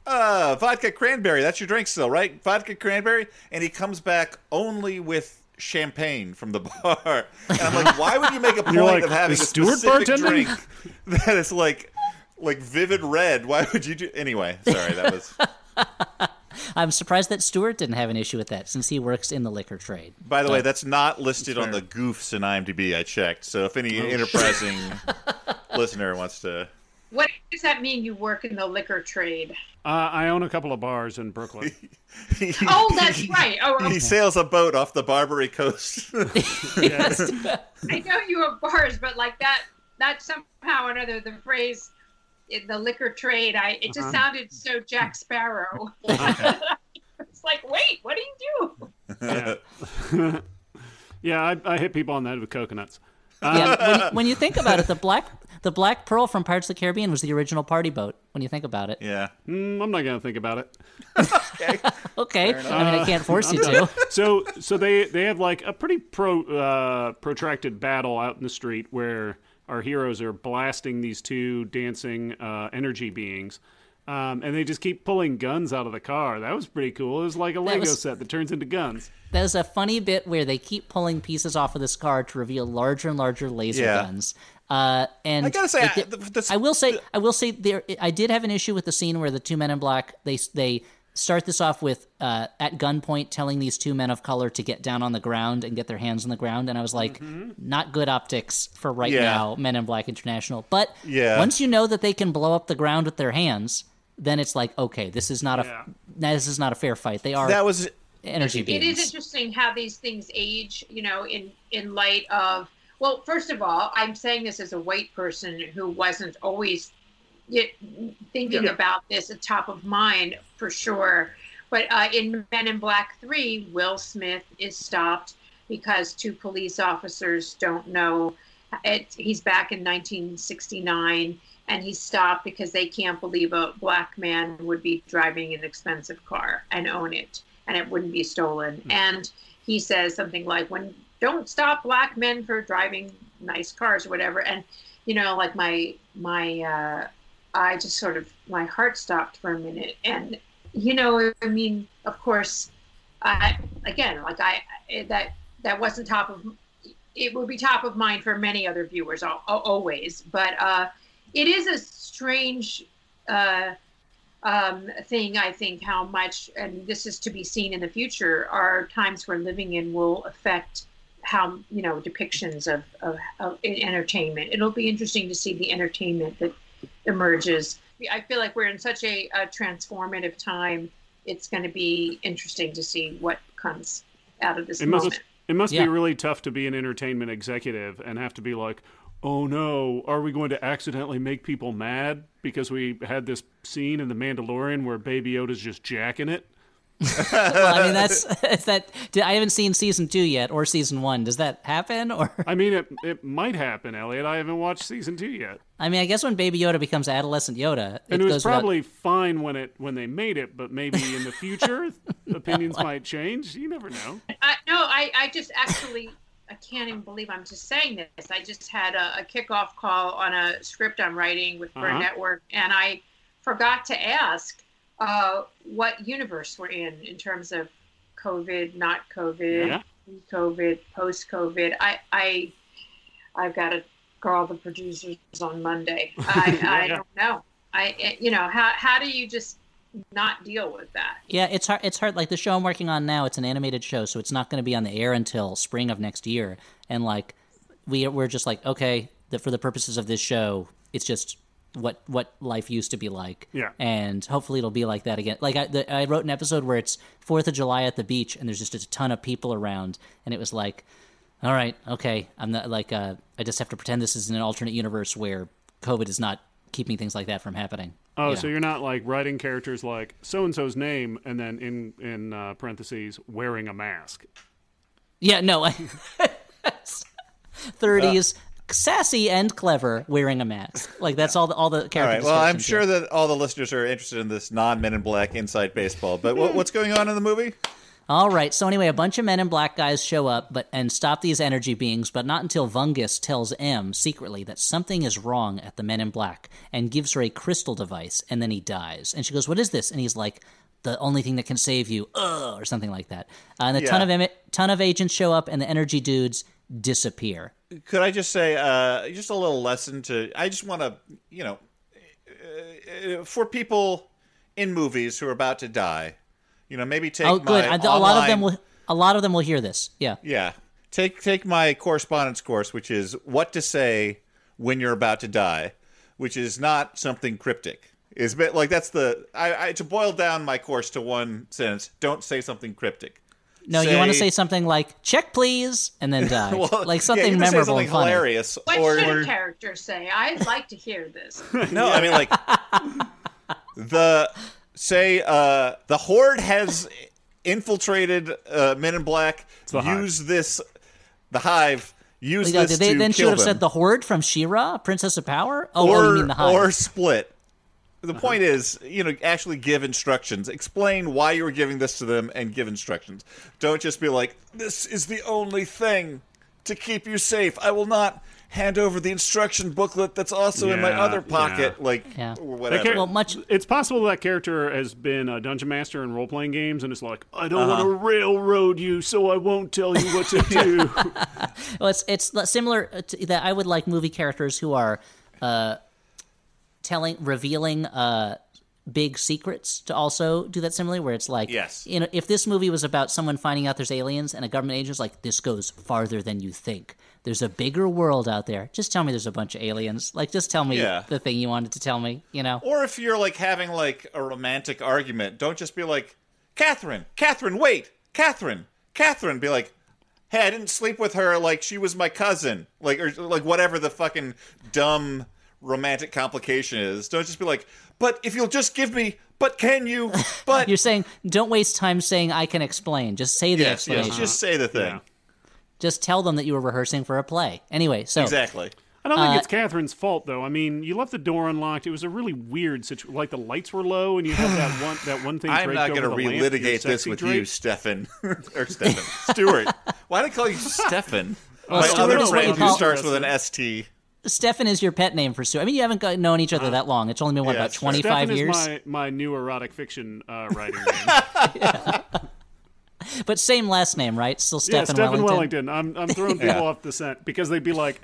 uh, vodka cranberry. That's your drink still, right? Vodka cranberry, and he comes back only with champagne from the bar. And I'm like, why would you make a point like, of having a Stuart specific bartending?" drink that is like like vivid red? Why would you do? Anyway, sorry, that was. I'm surprised that Stuart didn't have an issue with that since he works in the liquor trade. By the way, that's not listed on the goofs in IMDb. I checked. So if any enterprising listener wants to. What does that mean you work in the liquor trade Uh, I own a couple of bars in Brooklyn. oh that's right oh okay. He sails a boat off the Barbary coast. yes. I know you have bars, but like that, that somehow or another, the phrase in the liquor trade, I it just sounded so Jack Sparrow. it's like, wait, what do you do? Yeah, yeah I, I hit people on the head with coconuts. Yeah, when, you, when you think about it, the black the Black Pearl from Pirates of the Caribbean was the original party boat. When you think about it, yeah. Mm, I'm not going to think about it. okay. I mean, I can't force you to. so so they they have like a pretty pro uh, protracted battle out in the street where our heroes are blasting these two dancing uh, energy beings Um, and they just keep pulling guns out of the car. That was pretty cool. It was like a Lego was- set that turns into guns. There's a funny bit where they keep pulling pieces off of this car to reveal larger and larger laser Yeah. guns. Uh, and I gotta say, it I, the, the, I will say, I will say, there. I did have an issue with the scene where the two men in black they they start this off with uh, at gunpoint telling these two men of color to get down on the ground and get their hands on the ground, and I was like, not good optics for right Yeah. now, Men in Black International. But Yeah. once you know that they can blow up the ground with their hands, then it's like, okay, this is not a this is not a fair fight. They are that was energy It beings. is interesting how these things age, you know, in in light of well, first of all, I'm saying this as a white person who wasn't always thinking Yeah. about this at top of mind for sure. But uh, in Men in Black Three, Will Smith is stopped because two police officers don't know. It, he's back in 1969, and he's stopped because they can't believe a black man would be driving an expensive car and own it and it wouldn't be stolen. And he says something like, "When don't stop black men for driving nice cars or whatever." And you know, like my my uh, I just sort of my heart stopped for a minute, and you know, I mean, of course, I again, like I that that wasn't top of it would be top of mind for many other viewers al- al- always, but uh, it is a strange. Uh, um, thing, I think, how much, and this is to be seen in the future, our times we're living in will affect how, you know, depictions of, of, of entertainment. It'll be interesting to see the entertainment that emerges. I feel like we're in such a, a transformative time. It's going to be interesting to see what comes out of this It moment. must it must Yeah. be really tough to be an entertainment executive and have to be like, "Oh no, are we going to accidentally make people mad because we had this scene in The Mandalorian where Baby Yoda's just jacking it?" Well, I mean, that's is that. Did, I haven't seen season two yet or season one. Does that happen? Or I mean, it it might happen, Elliot. I haven't watched season two yet, I mean, I guess when Baby Yoda becomes adolescent Yoda, and it it was goes without- probably fine when it when they made it, but maybe in the future opinions might change. You never know. I, no, I, I just actually, I can't even believe I'm just saying this. I just had a, a kickoff call on a script I'm writing with for Uh-huh. a network, and I forgot to ask uh, what universe we're in in terms of COVID, not COVID, Yeah. COVID, post COVID. I, I, I've got to call the producers on Monday. I, I Yeah. don't know. I, you know, how how do you just not deal with that? Yeah, it's hard. It's hard. Like the show I'm working on now, it's an animated show, so it's not going to be on the air until spring of next year. And like, we we're just like, okay, that for the purposes of this show, it's just what what life used to be like. Yeah. And hopefully it'll be like that again. Like I, the, I wrote an episode where it's Fourth of July at the beach, and there's just a ton of people around, and it was like, all right, okay, I'm not like, uh, I just have to pretend this is in an alternate universe where COVID is not keeping things like that from happening. Oh, You so you're not like writing characters like so and so's name and then in in uh, parentheses wearing a mask. Yeah, no. Thirties, sassy and clever, wearing a mask. Like that's all the all the character. All right. Well, I'm sure here. that all the listeners are interested in this non-Men in Black inside baseball. But what, what's going on in the movie? All right. So anyway, a bunch of men in black guys show up, but and stop these energy beings, but not until Vungus tells M secretly that something is wrong at the Men in Black and gives her a crystal device, and then he dies. And she goes, "What is this?" And he's like. The only thing that can save you, ugh, or something like that. Uh, and a ton of em- ton of agents show up, and the energy dudes disappear. Could I just say, uh, just a little lesson to? I just want to, you know, uh, for people in movies who are about to die, you know, maybe take Oh, good. my I- a lot of them will. A lot of them will hear this. Yeah. Yeah. Take take my correspondence course, which is what to say when you're about to die, which is not something cryptic. Is bit like that's the I, I to boil down my course to one sentence. Don't say something cryptic. No, you want to Say- say something like "check, please," and then die, Well, like yeah, something you can say memorable something and funny. hilarious, What or should a character say? I'd like to hear this. no, I mean like the say uh, the horde has infiltrated uh, Men in Black. the Hive. Use this, the Hive. Use Like, this they to then should kill have them. said the Horde from She-Ra, Princess of Power. Oh, or oh, you mean the Hive? or split. The point is, you know, actually give instructions. Explain why you were giving this to them and give instructions. Don't just be like, "This is the only thing to keep you safe. I will not hand over the instruction booklet that's also in my other pocket, yeah. like Yeah. whatever. char- Well, much- It's possible that character has been a dungeon master in role playing games, and it's like, I don't Uh-huh. want to railroad you, so I won't tell you what to do. Well, it's it's similar to that. I would like movie characters who are uh, telling, revealing uh, big secrets to also do that similarly. Where it's like, Yes. you know, if this movie was about someone finding out there's aliens and a government agent's like, this goes farther than you think. There's a bigger world out there. Just tell me there's a bunch of aliens. Like, just tell me Yeah. the thing you wanted to tell me. You know. Or if you're like having like a romantic argument, don't just be like, Catherine, Catherine, wait, Catherine, Catherine. Be like, hey, I didn't sleep with her like she was my cousin, like or like whatever the fucking dumb romantic complication is. Don't just be like, but if you'll just give me, but can you, but You're saying don't waste time saying I can explain. Just say the yes, explanation. yes, just say the thing. Yeah. Just tell them that you were rehearsing for a play. Anyway, so Exactly. I don't think Uh, it's Catherine's fault, though. I mean, you left the door unlocked. It was a really weird situation. Like the lights were low, and you had that one that one thing. I'm not going to relitigate this with drape. you, Stefan or Stefan Stuart. Why did I call you Stefan? My Stuart other friend who starts with an ST. Stefan is your pet name for Sue. I mean, you haven't got, known each other that long. It's only been what Uh, yeah, about twenty five Stefan years. is my, my new erotic fiction uh, writing name. But same last name, right? Still yeah, Stefan Stephen Wellington. Wellington. I'm, I'm throwing people Yeah. off the scent because they'd be like,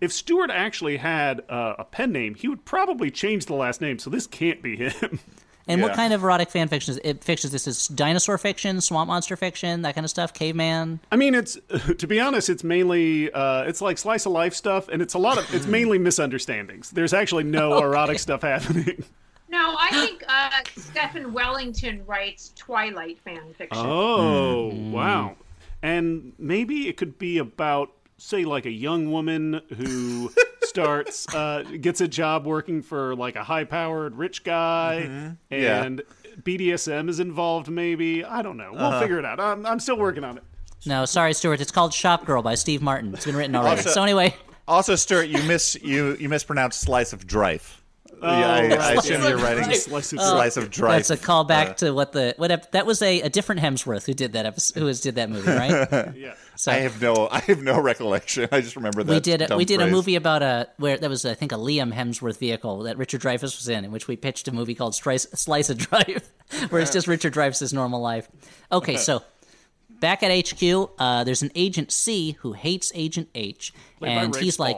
if Stuart actually had uh, a pen name, he would probably change the last name. So this can't be him. And what kind of erotic fan fiction is it? Fictions this is dinosaur fiction, swamp monster fiction, that kind of stuff, caveman. I mean, it's to be honest, it's mainly uh, it's like slice of life stuff, and it's a lot of it's mainly misunderstandings. There's actually no erotic stuff happening. No, I think uh, Stephen Wellington writes Twilight fan fiction. Oh, Hmm. wow. And maybe it could be about, say, like a young woman who starts, uh, gets a job working for like a high powered rich guy, Mm-hmm. Yeah. and BDSM is involved, maybe. I don't know. We'll Uh-huh. figure it out. I'm, I'm still working on it. No, sorry, Stuart. It's called Shopgirl by Steve Martin. It's been written already. Also- so anyway, Also, Stuart, you miss you you mispronounced slice of drife. Oh, yeah, I, I assume you're writing Drife. Slice of slice of drife. that's a callback to what the what ep- that was a, a different Hemsworth who did that episode, who was, did that movie, right? Yeah. So I have no I have no recollection. I just remember that. we did a, we did a movie about a where that was I think a Liam Hemsworth vehicle that Richard Dreyfuss was in, in which we pitched a movie called Slice, Slice of Drive, where it's just Richard Dreyfuss's normal life. Okay, so back at HQ, uh, there's an Agent C who hates Agent H, Played and he's like,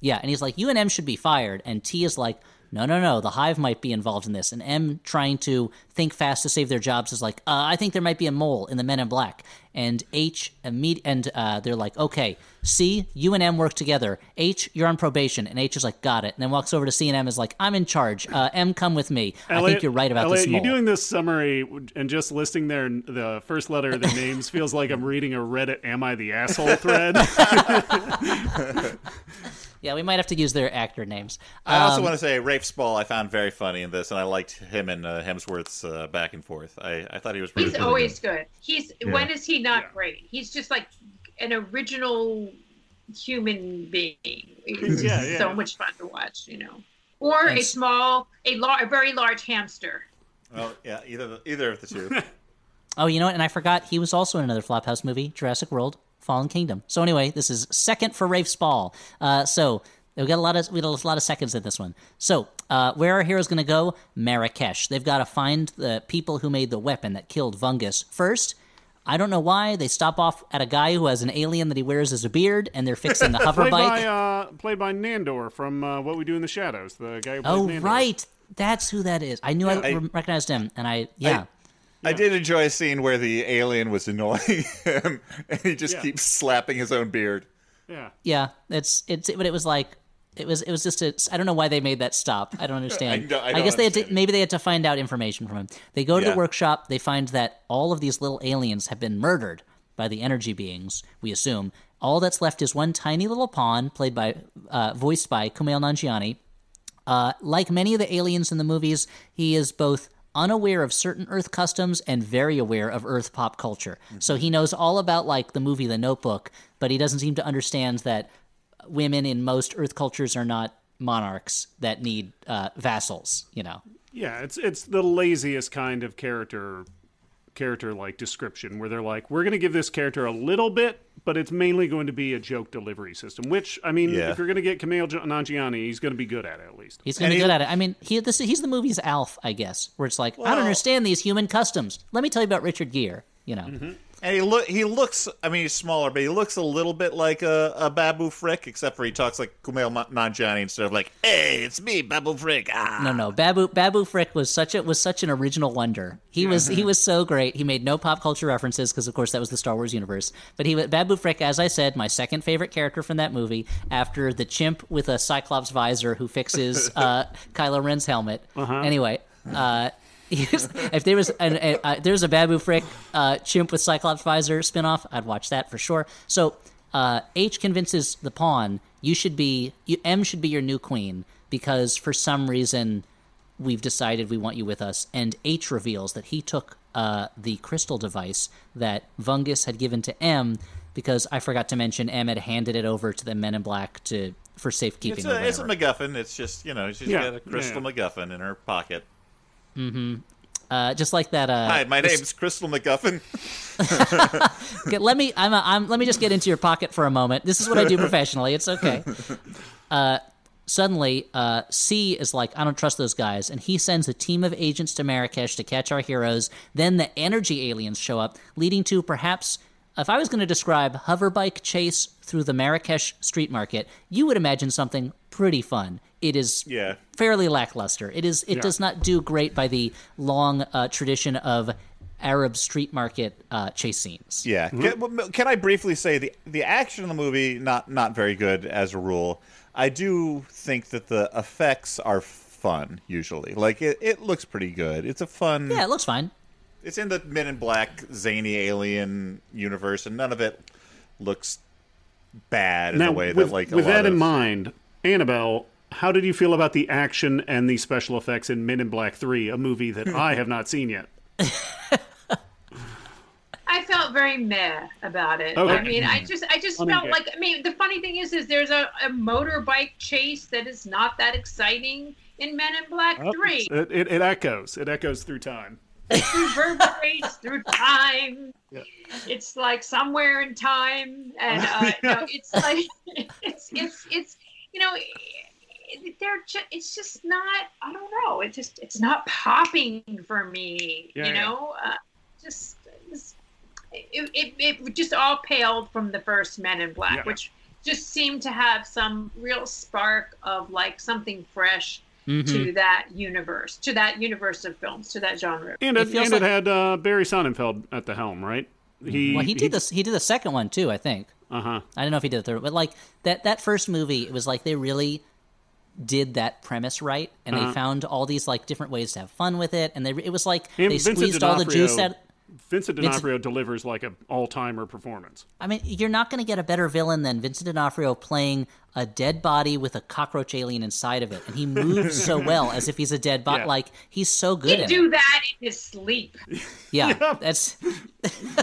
yeah, and he's like, you and M should be fired, and T is like. No, no, no. The Hive might be involved in this. And M, trying to think fast to save their jobs, is like, uh, I think there might be a mole in the Men in Black. And H, imme- and uh, they're like, okay, C, you and M work together. H, you're on probation. And H is like, got it. And then walks over to C and M is like, I'm in charge. Uh, M, come with me. I think you're right about Elliot, this mole. You doing this summary and just listing their the first letter of their names feels like I'm reading a Reddit "Am I the asshole?" thread. yeah, we might have to use their actor names. I also Um, want to say Rafe Spall I found very funny in this, and I liked him and uh, Hemsworth's uh, back and forth. I, I thought he was really He's really always good. good. He's when is he not Yeah. great? He's just like an original human being. He's Yeah, just yeah. so much fun to watch, you know. Or a small, a, lar- a very large hamster. Well, yeah, either either of the two. Oh, you know what? And I forgot he was also in another Flop House movie, Jurassic World: Fallen Kingdom. So anyway, this is second for Rafe Spall. Uh, so we got a lot of we got a lot of seconds in this one. So uh, where our hero's going to go? Marrakesh. They've got to find the people who made the weapon that killed Vungus first. I don't know why they stop off at a guy who has an alien that he wears as a beard, and they're fixing the hover played bike. by uh, played by Nandor from uh, What We Do in the Shadows, the guy who oh, Nandor. right, that's who that is. I knew I, I- recognized him, and I yeah. I did enjoy a scene where the alien was annoying him, and he just Yeah. keeps slapping his own beard. Yeah. Yeah, it's it's but it was like it was it was just a I don't know why they made that stop. I don't understand. I don't- I don't guess they had to, understand. maybe they had to find out information from him. They go to Yeah. the workshop. They find that all of these little aliens have been murdered by the energy beings. We assume all that's left is one tiny little pawn, played by uh, voiced by Kumail Nanjiani. Uh, like many of the aliens in the movies, he is both unaware of certain Earth customs and very aware of Earth pop culture. So he knows all about like the movie The Notebook, but he doesn't seem to understand that women in most Earth cultures are not monarchs that need uh, vassals. You know. Yeah, it's it's the laziest kind of character character like description where they're like, we're going to give this character a little bit, but it's mainly going to be a joke delivery system. Which I mean, Yeah. if you're going to get Kumail J- Nanjiani, he's going to be good at it at least. He's gonna be he- good at it. I mean, he this he's the movie's Alf, I guess, where it's like, I don't understand these human customs. Let me tell you about Richard Gere. You know, mm-hmm. And he look he looks I mean he's smaller, but he looks a little bit like a, a Babu Frick, except for he talks like Kumail Ma- Nanjiani instead of like, "Hey, it's me, Babu Frick." Ah. no, no, Babu Babu Frick was such a was such an original wonder. He was he was so great. He made no pop culture references because, of course, that was the Star Wars universe. But he was Babu Frick, as I said, my second favorite character from that movie, after the chimp with a Cyclops visor who fixes uh, Kylo Ren's helmet. Anyway. Uh, He's- if there was an, a, uh, there's a Babu Frick uh, chimp with Cyclops visor spinoff, I'd watch that for sure. So uh, H convinces the pawn you should be you, M should be your new queen because for some reason we've decided we want you with us. And H reveals that he took uh, the crystal device that Vungus had given to M because I forgot to mention M had handed it over to the Men in Black to for safekeeping. It's a, it's a. MacGuffin. It's just you know she's Yeah, got a crystal yeah. MacGuffin in her pocket. Uh, just like that. Uh, Hi, my this- name's Crystal McGuffin. Okay, let me. I'm, a, I'm. Let me just get into your pocket for a moment. This is what I do professionally. It's okay. Uh, suddenly, uh, C is like, I don't trust those guys, and he sends a team of agents to Marrakesh to catch our heroes. Then the energy aliens show up, leading to perhaps. If I was going to describe hoverbike chase through the Marrakesh street market, you would imagine something pretty fun. It is Yeah. fairly lackluster. It is. It Yeah. does not do great by the long uh, tradition of Arab street market uh, chase scenes. Yeah. Can, can I briefly say the the action in the movie not not very good as a rule. I do think that the effects are fun usually. Like it, it looks pretty good. It's a fun. Yeah, it looks fine. It's in the Men in Black zany alien universe, and none of it looks bad in Now, the way with, that like a with lot that in of- mind, Annabelle, how did you feel about the action and the special effects in Men in Black Three, a movie that I have not seen yet? I felt very meh about it. Okay. I mean, I just, I just Funny felt like. I mean, the funny thing is, is there's a, a motorbike chase that is not that exciting in Men in Black Three. It, it, it echoes. It echoes through time. It reverberates through time. It's like somewhere in time, and uh, you know, it's like it's it's it's you know. It- They're just, it's just not. I don't know. It just, it's not popping for me. Yeah, you yeah. know, uh, just, it, it, it just all paled from the first Men in Black, Yeah. which just seemed to have some real spark of like something fresh Mm-hmm. to that universe, to that universe of films, to that genre. And it, it and like- it had uh, Barry Sonnenfeld at the helm, right? He, Well, he did this. He did the second one too, I think. Uh huh. I don't know if he did the third, but like that that first movie, it was like they really did that premise right, and Uh-huh. they found all these like different ways to have fun with it, and they it was like And they Vincent squeezed all the juice out. Vincent Vincent- D'Onofrio delivers like an all-timer performance. I mean, you're not going to get a better villain than Vincent D'Onofrio playing a dead body with a cockroach alien inside of it, and he moves so well as if he's a dead body. Yeah. Like he's so good. He'd do it. that in his sleep. Yeah, that's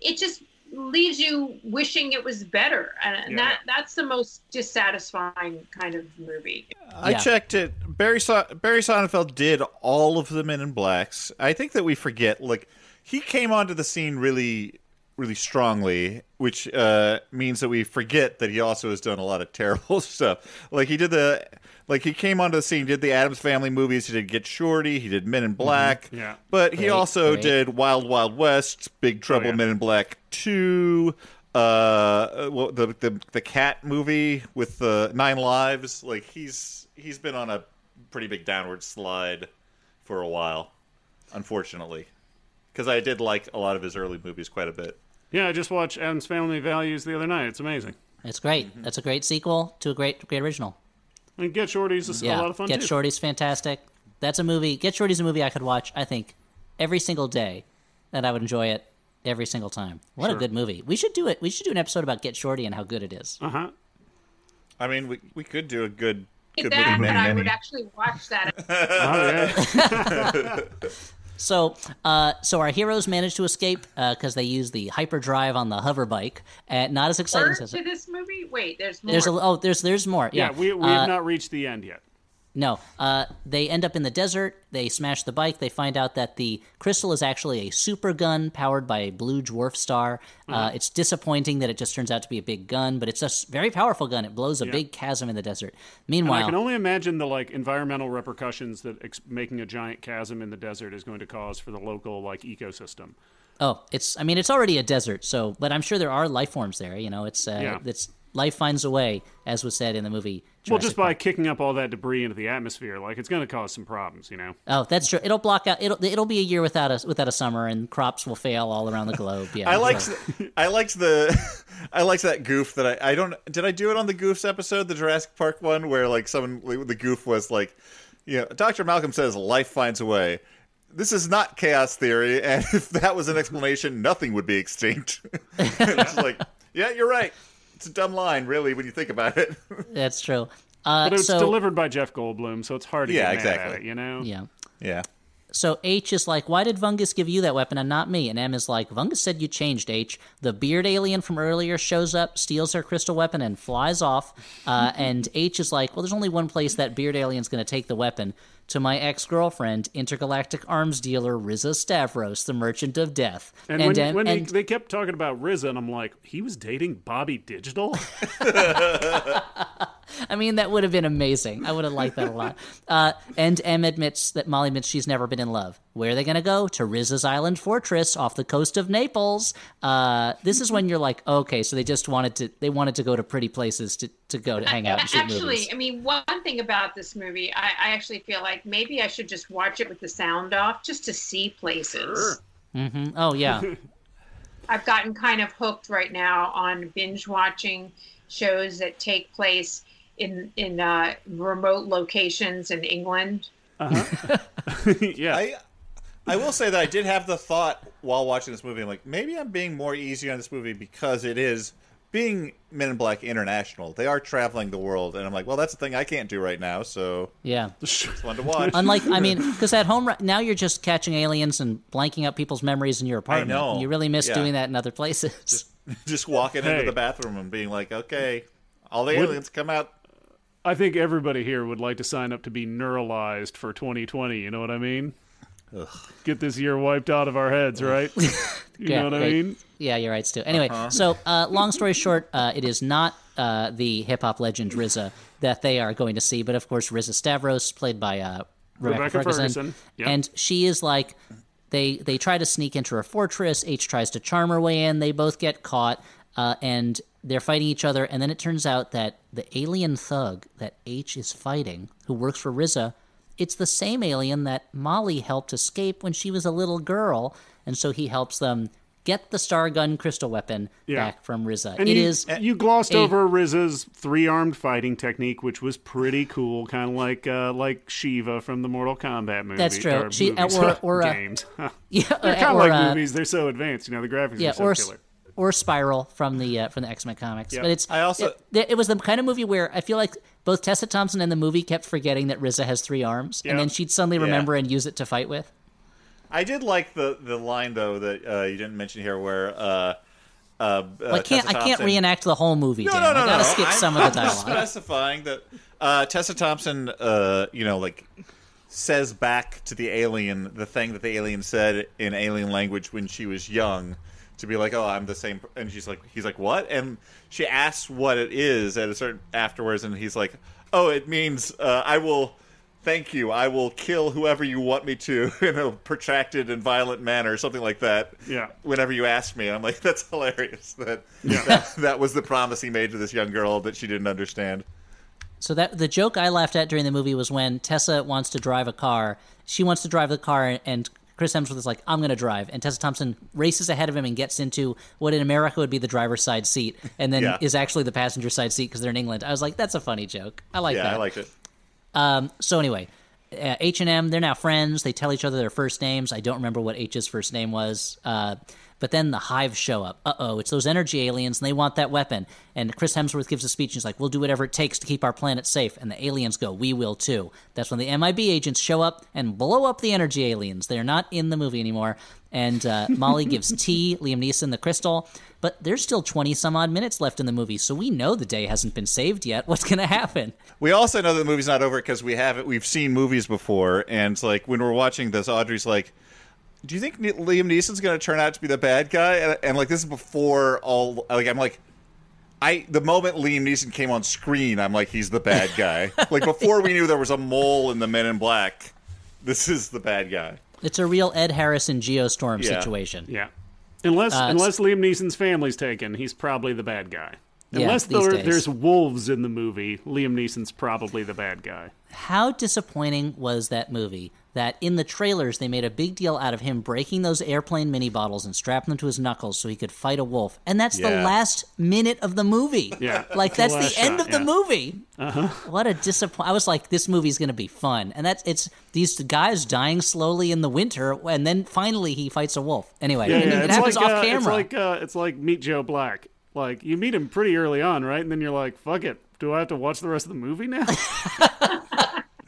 It just leaves you wishing it was better, and Yeah. that that's the most dissatisfying kind of movie. I Yeah. checked it. Barry so- Barry Sonnenfeld did all of the Men in Blacks. I think that we forget. Like he came onto the scene really, really strongly, which uh, means that we forget that he also has done a lot of terrible stuff. Like he did the, like he came onto the scene, did the Addams Family movies. He did Get Shorty. He did Men in Black. Yeah. But he Great, also great. did Wild Wild West, Big Trouble, Oh, yeah. Men in Black Two. Uh, well, the the the cat movie with the nine lives. Like he's he's been on a pretty big downward slide for a while, unfortunately. Because I did like a lot of his early movies quite a bit. Yeah, I just watched Addams Family Values the other night. It's amazing. it's great. Mm-hmm. That's a great sequel to a great great original. And Get Shorty's is Yeah, a lot of fun Get too. Shorty's fantastic. That's a movie. Get Shorty's a movie I could watch. I think every single day, and I would enjoy it every single time. What a good movie. We should do it. We should do an episode about Get Shorty and how good it is. Uh huh. I mean, we we could do a good Get good that, movie. and Many, I many. would actually watch that. Oh yeah. So, uh, so our heroes manage to escape because they use the hyperdrive on the hover bike. Uh, not as exciting Word as to this movie? Wait, there's more. there's a oh there's there's more. yeah. Yeah, We we Uh, have not reached the end yet. No, uh, they end up in the desert. They smash the bike. They find out that the crystal is actually a super gun powered by a blue dwarf star. Uh, it's disappointing that it just turns out to be a big gun, but it's a very powerful gun. It blows a big chasm in the desert. And I can only imagine the like environmental repercussions that ex- making a giant chasm in the desert is going to cause for the local like ecosystem. oh, it's I mean it's already a desert, so but I'm sure there are life forms there. You know, it's uh, Yeah. it's life finds a way, as was said in the movie. Well, Jurassic just by Park. kicking up all that debris into the atmosphere, like it's going to cause some problems, you know. Oh, that's true. It'll block out. It'll it'll be a year without a without a summer, and crops will fail all around the globe. Yeah, I liked, so- I liked the, I liked that goof that I, I don't, did I do it on the goofs episode, the Jurassic Park one, where like someone, the goof was like, you know, Dr. Malcolm says life finds a way. This is not chaos theory, and if that was an explanation, nothing would be extinct. it's like, yeah, you're right. It's a dumb line, really, when you think about it. That's true. Uh, But it's so delivered by Jeff Goldblum, so it's hard to Yeah, get mad at exactly. it, you know. yeah. yeah. So H is like, why did Vungus give you that weapon and not me? And M is like, Vungus said you changed, H. The beard alien from earlier shows up, steals her crystal weapon, and flies off. Uh, and H is like, well, there's only one place that beard alien's going to take the weapon. To my ex girlfriend, intergalactic arms dealer Riza Stavros, the merchant of death. And, when, M- uh, when he- and- they kept talking about RZA, and I'm like, he was dating Bobby Digital. I mean, that would have been amazing. I would have liked that a lot. Uh, and M admits that Molly admits she's never been in love. Where are they going to go? To Riz's Island Fortress off the coast of Naples. Uh, this is when you're like, okay, so they just wanted to they wanted to go to pretty places to, to go to hang out and shoot actually, movies. I mean, one thing about this movie, I, I actually feel like maybe I should just watch it with the sound off just to see places. hmm Oh yeah, I've gotten kind of hooked right now on binge watching shows that take place in in uh, remote locations in England. yeah. I I will say that I did have the thought while watching this movie, I'm like, maybe I'm being more easy on this movie because it is being Men in Black International. They are traveling the world, and I'm like, well, that's the thing I can't do right now, so yeah. it's fun to watch. Unlike, I mean, because at home right- now you're just catching aliens and blanking out people's memories in your apartment. know. And you really miss Yeah. doing that in other places. Just walking Hey. into the bathroom and being like, okay, all the Would- aliens come out. I think everybody here would like to sign up to be neuralyzed for 2020. You know what I mean? Get this year wiped out of our heads, right? you Yeah, know what I right. mean? Yeah, you're right, Stu. Anyway, Uh-huh. so uh, long story short, uh, it is not uh, the hip hop legend RZA that they are going to see, but of course Riza Stavros, played by uh, Rebecca, Rebecca Ferguson, Ferguson, yep. and she is like. They, they try to sneak into her fortress. H tries to charm her way in. They both get caught, uh, and they're fighting each other. And then it turns out that the alien thug that H is fighting, who works for Riza, it's the same alien that Molly helped escape when she was a little girl, and so he helps them get the star gun crystal weapon Yeah. back from Riza. And It you, is you glossed a- over Riza's three-armed fighting technique, which was pretty cool, kind of like uh, like Shiva from the Mortal Kombat movie. That's true. Or She- movies, or- or, uh, games. yeah, They're kind of like uh, movies. They're so advanced. You know, the graphics yeah, are so or killer. Or Spiral from the uh, from the X Men comics. Yeah. But it's I also- it, it was the kind of movie where I feel like both Tessa Thompson and the movie kept forgetting that Riza has three arms, Yeah. and then she'd suddenly Yeah. remember and use it to fight with. I did like the the line though that uh, you didn't mention here, where uh, uh, Well, I can't I can't reenact the whole movie. No, Dan. no, no, I gotta no. skip I'm- some of the dialogue. specifying that uh, Tessa Thompson, uh, you know, like says back to the alien the thing that the alien said in alien language when she was young, to be like, "Oh, I'm the same," and she's like, "He's like, what?" And she asks what it is at a certain afterwards, and he's like, "Oh, it means uh, I will." Thank you. I will kill whoever you want me to in a protracted and violent manner, something like that. Yeah. Whenever you ask me, I'm like, that's hilarious. That, that that was the promise he made to this young girl that she didn't understand. So that the joke I laughed at during the movie was when Tessa wants to drive a car. She wants to drive the car, and Chris Hemsworth is like, "I'm going to drive," and Tessa Thompson races ahead of him and gets into what in America would be the driver's side seat, and then Yeah. is actually the passenger side seat because they're in England. I was like, "That's a funny joke. I like that. Yeah, that." I liked it. Um, so anyway, uh, H and M, they're now friends. They tell each other their first names. I don't remember what H's first name was. Uh, but then the Hive show up. Uh oh, it's those energy aliens, and they want that weapon. And Chris Hemsworth gives a speech. And he's like, "We'll do whatever it takes to keep our planet safe." And the aliens go, "We will too." That's when the MIB agents show up and blow up the energy aliens. They're not in the movie anymore. and uh, Molly gives T Liam Neeson the crystal. But there's still 20 some odd minutes left in the movie, so we know the day hasn't been saved yet. What's going to happen? We also know that the movie's not over because we have it. We've seen movies before, and like when we're watching this, Audrey's like, "Do you think Liam Neeson's going to turn out to be the bad guy?" And, and like this is before all. Like I'm like, I the moment Liam Neeson came on screen, I'm like, he's the bad guy. like before we knew there was a mole in the Men in Black, this is the bad guy. It's a real Ed Harris in Geostorm Yeah. situation. Yeah. Unless Uh, unless Liam Neeson's family's taken, he's probably the bad guy. Unless these there, there's wolves in the movie, Liam Neeson's probably the bad guy. How disappointing was that movie that in the trailers they made a big deal out of him breaking those airplane mini bottles and strapping them to his knuckles so he could fight a wolf. And that's the last minute of the movie. Yeah. Like that's the, end shot, of the movie. Uh-huh. What a disappointment. I was like this movie's going to be fun. And that's it's these guys dying slowly in the winter and then finally he fights a wolf. Anyway, Yeah, yeah. it It's happens like off uh, camera. it's like uh, it's like Meet Joe Black. Like you meet him pretty early on, right? And then you're like, "Fuck it, do I have to watch the rest of the movie now?"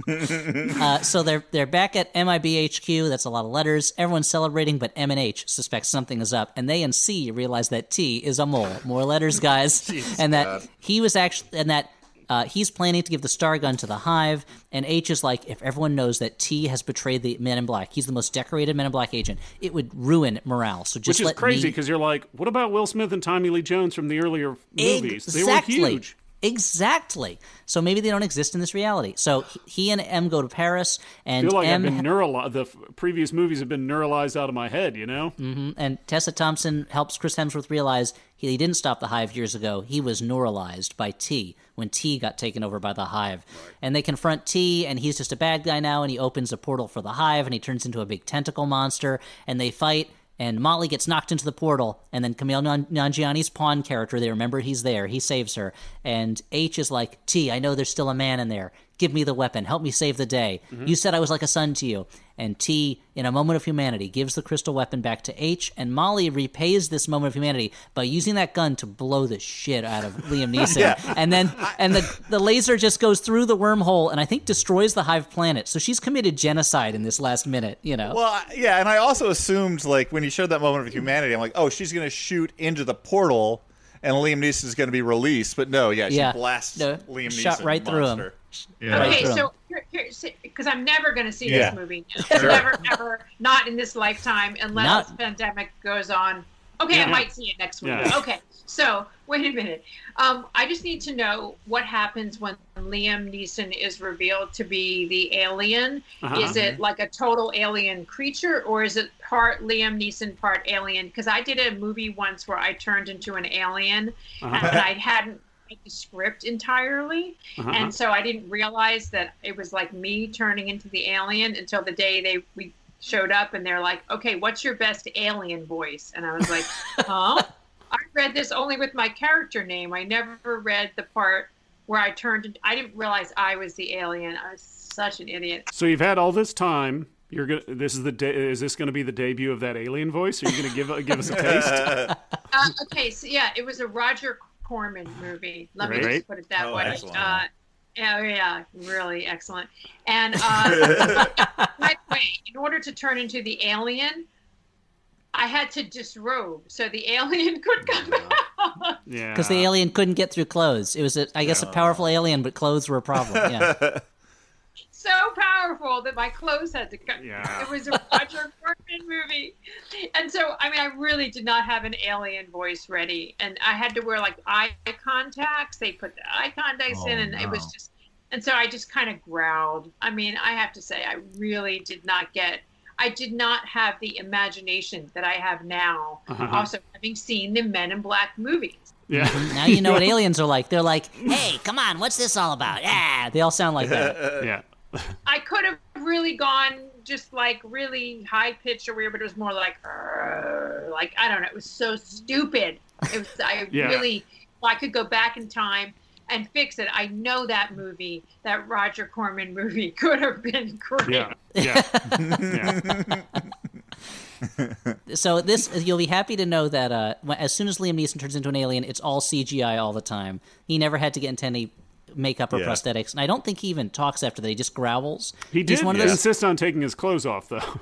Uh, so they're they're back at MIBHQ. That's a lot of letters. Everyone's celebrating, but M and H suspects something is up, and they and C realize that T is a mole. More letters, guys, and that he was actually and that. Uh, he's planning to give the star gun to the hive, and H is like, if everyone knows that T has betrayed the Men in Black, he's the most decorated Men in Black agent. It would ruin morale. So just Which is crazy me- because you're like, "What about Will Smith and Tommy Lee Jones from the earlier movies? Exactly. They were huge." Exactly. So maybe they don't exist in this reality. So he- and M go to Paris, and I feel like M I've been neurali- The f- previous movies have been neuralized out of my head. You know. Mm-hmm. and Tessa Thompson helps Chris Hemsworth realize he, he didn't stop the Hive years ago. He was neuralized by T when T got taken over by the Hive. And they confront T, and he's just a bad guy now, and he opens a portal for the Hive, and he turns into a big tentacle monster, and they fight. And Molly gets knocked into the portal, and then Kumail Nan- Nanjiani's pawn character, they remember he's there. He saves her. And H is like, T, I know there's still a man in there. Give me the weapon. Help me save the day. Mm-hmm. You said I was like a son to you. And T, in a moment of humanity, gives the crystal weapon back to H, and Molly repays this moment of humanity by using that gun to blow the shit out of Liam Neeson. And then and the the laser just goes through the wormhole and I think destroys the hive planet. So she's committed genocide in this last minute, you know. Well, yeah, and I also assumed like when you showed that moment of humanity, I'm like, oh, she's going to shoot into the portal, and Liam Neeson is going to be released. But no, yeah, she yeah. blasts No, Liam Neeson. shot right through him. Yeah. Okay, so here, here, because I'm never going to see Yeah. this movie. Never, ever, not in this lifetime, unless Not- this pandemic goes on. Okay, I might see it next week. Yeah. Okay, so wait a minute. Um, I just need to know what happens when Liam Neeson is revealed to be the alien. Uh-huh. Is it like a total alien creature, or is it part Liam Neeson, part alien? Because I did a movie once where I turned into an alien, Uh-huh. and I hadn't read the script entirely. Uh-huh. And so I didn't realize that it was like me turning into the alien until the day they we showed up and they're like, "Okay, what's your best alien voice?" And I was like, "Huh?" I read this only with my character name. I never read the part where I turned. I didn't realize I was the alien. I was such an idiot. So you've had all this time. You're gonna. This is the. De- is this going to be the debut of that alien voice? Are you going to give give us a taste? Uh, okay, so yeah, it was a Roger Corman movie. Let me just put it that Oh, way. excellent. Uh, yeah, yeah, really excellent. And uh, by the way, in order to turn into the alien, I had to disrobe so the alien could come out. Yeah. Because the alien couldn't get through clothes. It was, a, I guess, a powerful alien, but clothes were a problem. Yeah. So powerful that my clothes had to cut. Yeah. It was a Roger Corman movie. And so, I mean, I really did not have an alien voice ready. And I had to wear like eye contacts. They put the eye contacts in, Oh, and it was just, and so I just kind of growled. I mean, I have to say, I really did not get. I did not have the imagination that I have now. Uh-huh. Also, having seen the Men in Black movies. Yeah. now you know what aliens are like. They're like, hey, come on, what's this all about? Yeah. They all sound like that. yeah. I could have really gone just like really high pitched or weird, but it was more like, like I don't know. It was so stupid. It was. I Yeah. really. I could go back in time and fix it. I know that movie, that Roger Corman movie, could have been great. Yeah. Yeah. yeah. So this, you'll be happy to know that uh, as soon as Liam Neeson turns into an alien, it's all CGI all the time. He never had to get into any makeup or Yeah. prosthetics, and I don't think he even talks after that. He just growls. He He's did one of those. insist on taking his clothes off, though.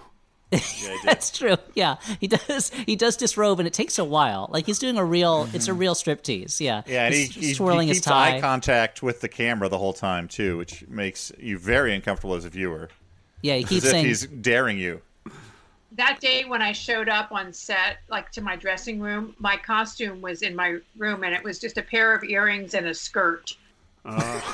Yeah, That's true. Yeah, he does. He does disrobe, and it takes a while. Like he's doing a real. It's a mm-hmm. real striptease. Yeah. Yeah, and He's he, swirling he his keeps tie. eye contact with the camera the whole time too, which makes you very uncomfortable as a viewer. yeah, he As keeps if saying. he's daring you. that day when I showed up on set, like to my dressing room, my costume was in my room and it was just a pair of earrings and a skirt.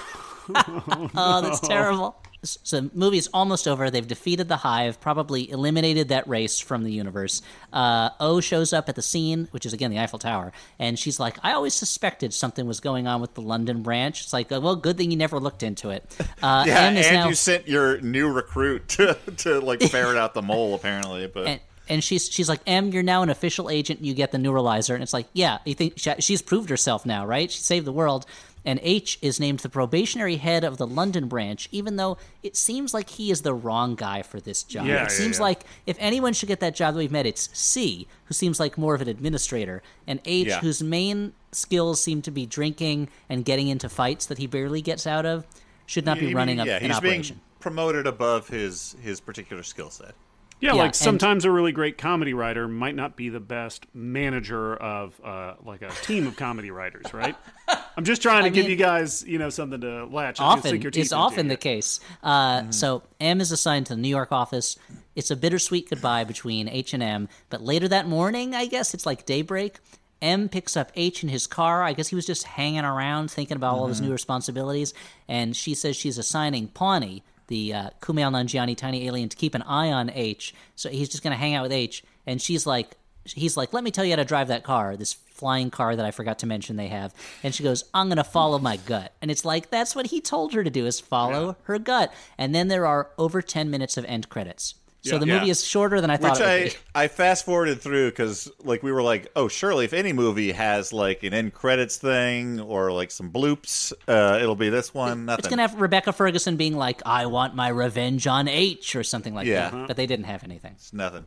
Oh, that's terrible. So the movie's almost over. They've defeated the Hive, probably eliminated that race from the universe. Uh, o shows up at the scene, which is again the Eiffel Tower, and she's like, "I always suspected something was going on with the London branch." It's like, well, good thing you never looked into it. Uh, Yeah, and now, you sent your new recruit to, to like ferret out the mole apparently, but and, and she's she's like, "M, you're now an official agent. You get the neuralizer." And it's like, "Yeah, you think she, she's proved herself now, right? She saved the world." And H is named the probationary head of the London branch, even though it seems like he is the wrong guy for this job. Yeah, it yeah, seems yeah. like if anyone should get that job that we've met, it's C, who seems like more of an administrator, and H, whose main skills seem to be drinking and getting into fights that he barely gets out of, should not be running yeah, an operation. being promoted above his his particular skill set. Yeah, Yeah, like and- sometimes a really great comedy writer might not be the best manager of uh, like a team of comedy writers, right? I'm just trying to I give mean- you guys, you know, something to latch often sink it's often the case. Uh, So M is assigned to the New York office. It's a bittersweet goodbye between H and M. But later that morning, I guess it's like daybreak. M picks up H in his car. I guess he was just hanging around thinking about all of his new responsibilities. And she says she's assigning Pawnee, the uh, Kumail Nanjiani tiny alien, to keep an eye on H. So he's just going to hang out with H. And she's like, he's like, let me tell you how to drive that car, this flying car that I forgot to mention they have. And she goes, I'm going to follow my gut. And it's like, that's what he told her to do is follow her gut. And then there are over 10 minutes of end credits. So the Yeah. movie is shorter than I thought Which it would I. I fast forwarded through because like we were like, oh, surely if any movie has like an end credits thing or like some bloops, uh, it'll be this one. Nothing. It's going to have Rebecca Ferguson being like, I want my revenge on H or something like Yeah. that. But they didn't have anything. It's nothing.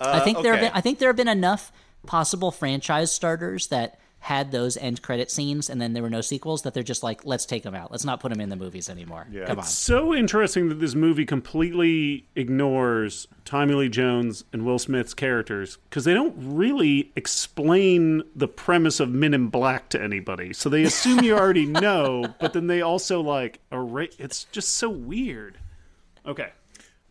I think there have been I think there have been enough possible franchise starters that had those end credit scenes and then there were no sequels that they're just like let's take them out let's not put them in the movies anymore Yeah. come on So interesting that this movie completely ignores Tommy Lee Jones and Will Smith's characters because they don't really explain the premise of Men in Black to anybody. So they assume you already know, but then they also like erase. It's just so weird. Okay.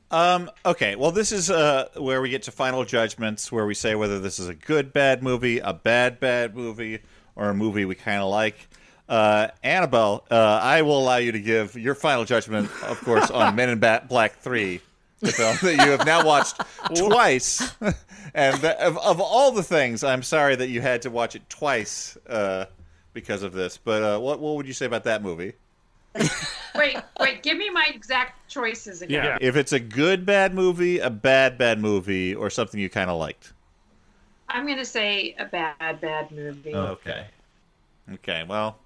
Um, okay, well, this is uh, where we get to final judgments, where we say whether this is a good bad movie, a bad bad movie, or a movie we kind of like. Uh, Annabelle, uh, I will allow you to give your final judgment, of course, on Men in Bat Black Three, the film that you have now watched twice. and that, of, of all the things, I'm sorry that you had to watch it twice uh, because of this. But uh, what what would you say about that movie? Wait, wait, give me my exact choices again. Yeah. If it's a good bad movie, a bad bad movie, or something you kind of liked. I'm going to say a bad, bad movie. Okay. Okay. Well,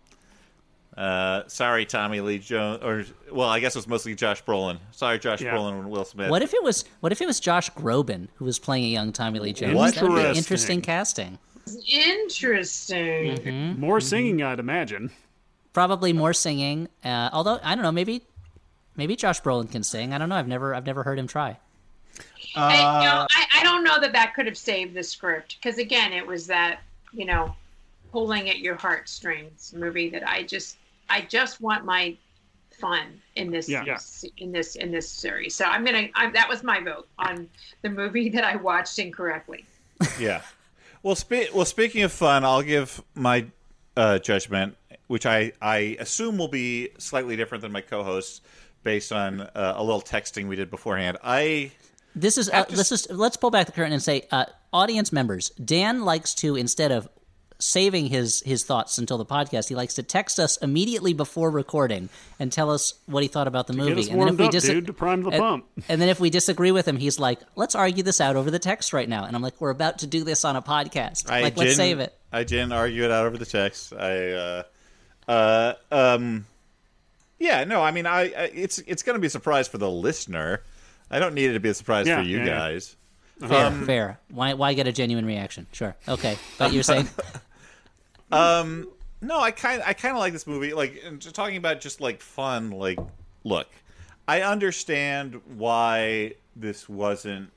uh, sorry, Tommy Lee Jones, or well, I guess it was mostly Josh Brolin. Sorry, Josh Yeah. Brolin and Will Smith. what if it was what if it was Josh Groban who was playing a young Tommy Lee Jones that would be Interesting. interesting casting Interesting. Mm-hmm. More singing, I'd imagine. Probably more singing uh, although I don't know maybe maybe Josh Brolin can sing I don't know I've never I've never heard him try I, you know, I, I don't know that that could have saved the script because again, it was that you know, pulling at your heartstrings movie that I just I just want my fun in this Yeah. Yeah. in this in this series. So I'm gonna I, that was my vote on the movie that I watched incorrectly. yeah. Well, spe- well, speaking of fun, I'll give my uh, judgment, which I I assume will be slightly different than my co-hosts based on uh, a little texting we did beforehand. I This is uh, let's just let's pull back the curtain and say, uh, audience members, Dan likes to instead of saving his his thoughts until the podcast, he likes to text us immediately before recording and tell us what he thought about the movie. Get us and then if we up, dis- dude, to prime the and, pump. and then if we disagree with him, he's like, "Let's argue this out over the text right now." And I'm like, "We're about to do this on a podcast. I like, let's save it." I didn't argue it out over the text. I, uh, uh, um, yeah, no, I mean, I, I it's it's going to be a surprise for the listener. I don't need it to be a surprise Yeah, for you yeah, yeah. guys. Fair, Um, fair. Why why get a genuine reaction? Sure, okay. But you're saying um, No, I kind I kind of like this movie. Like just talking about just like fun. Like, look, I understand why this wasn't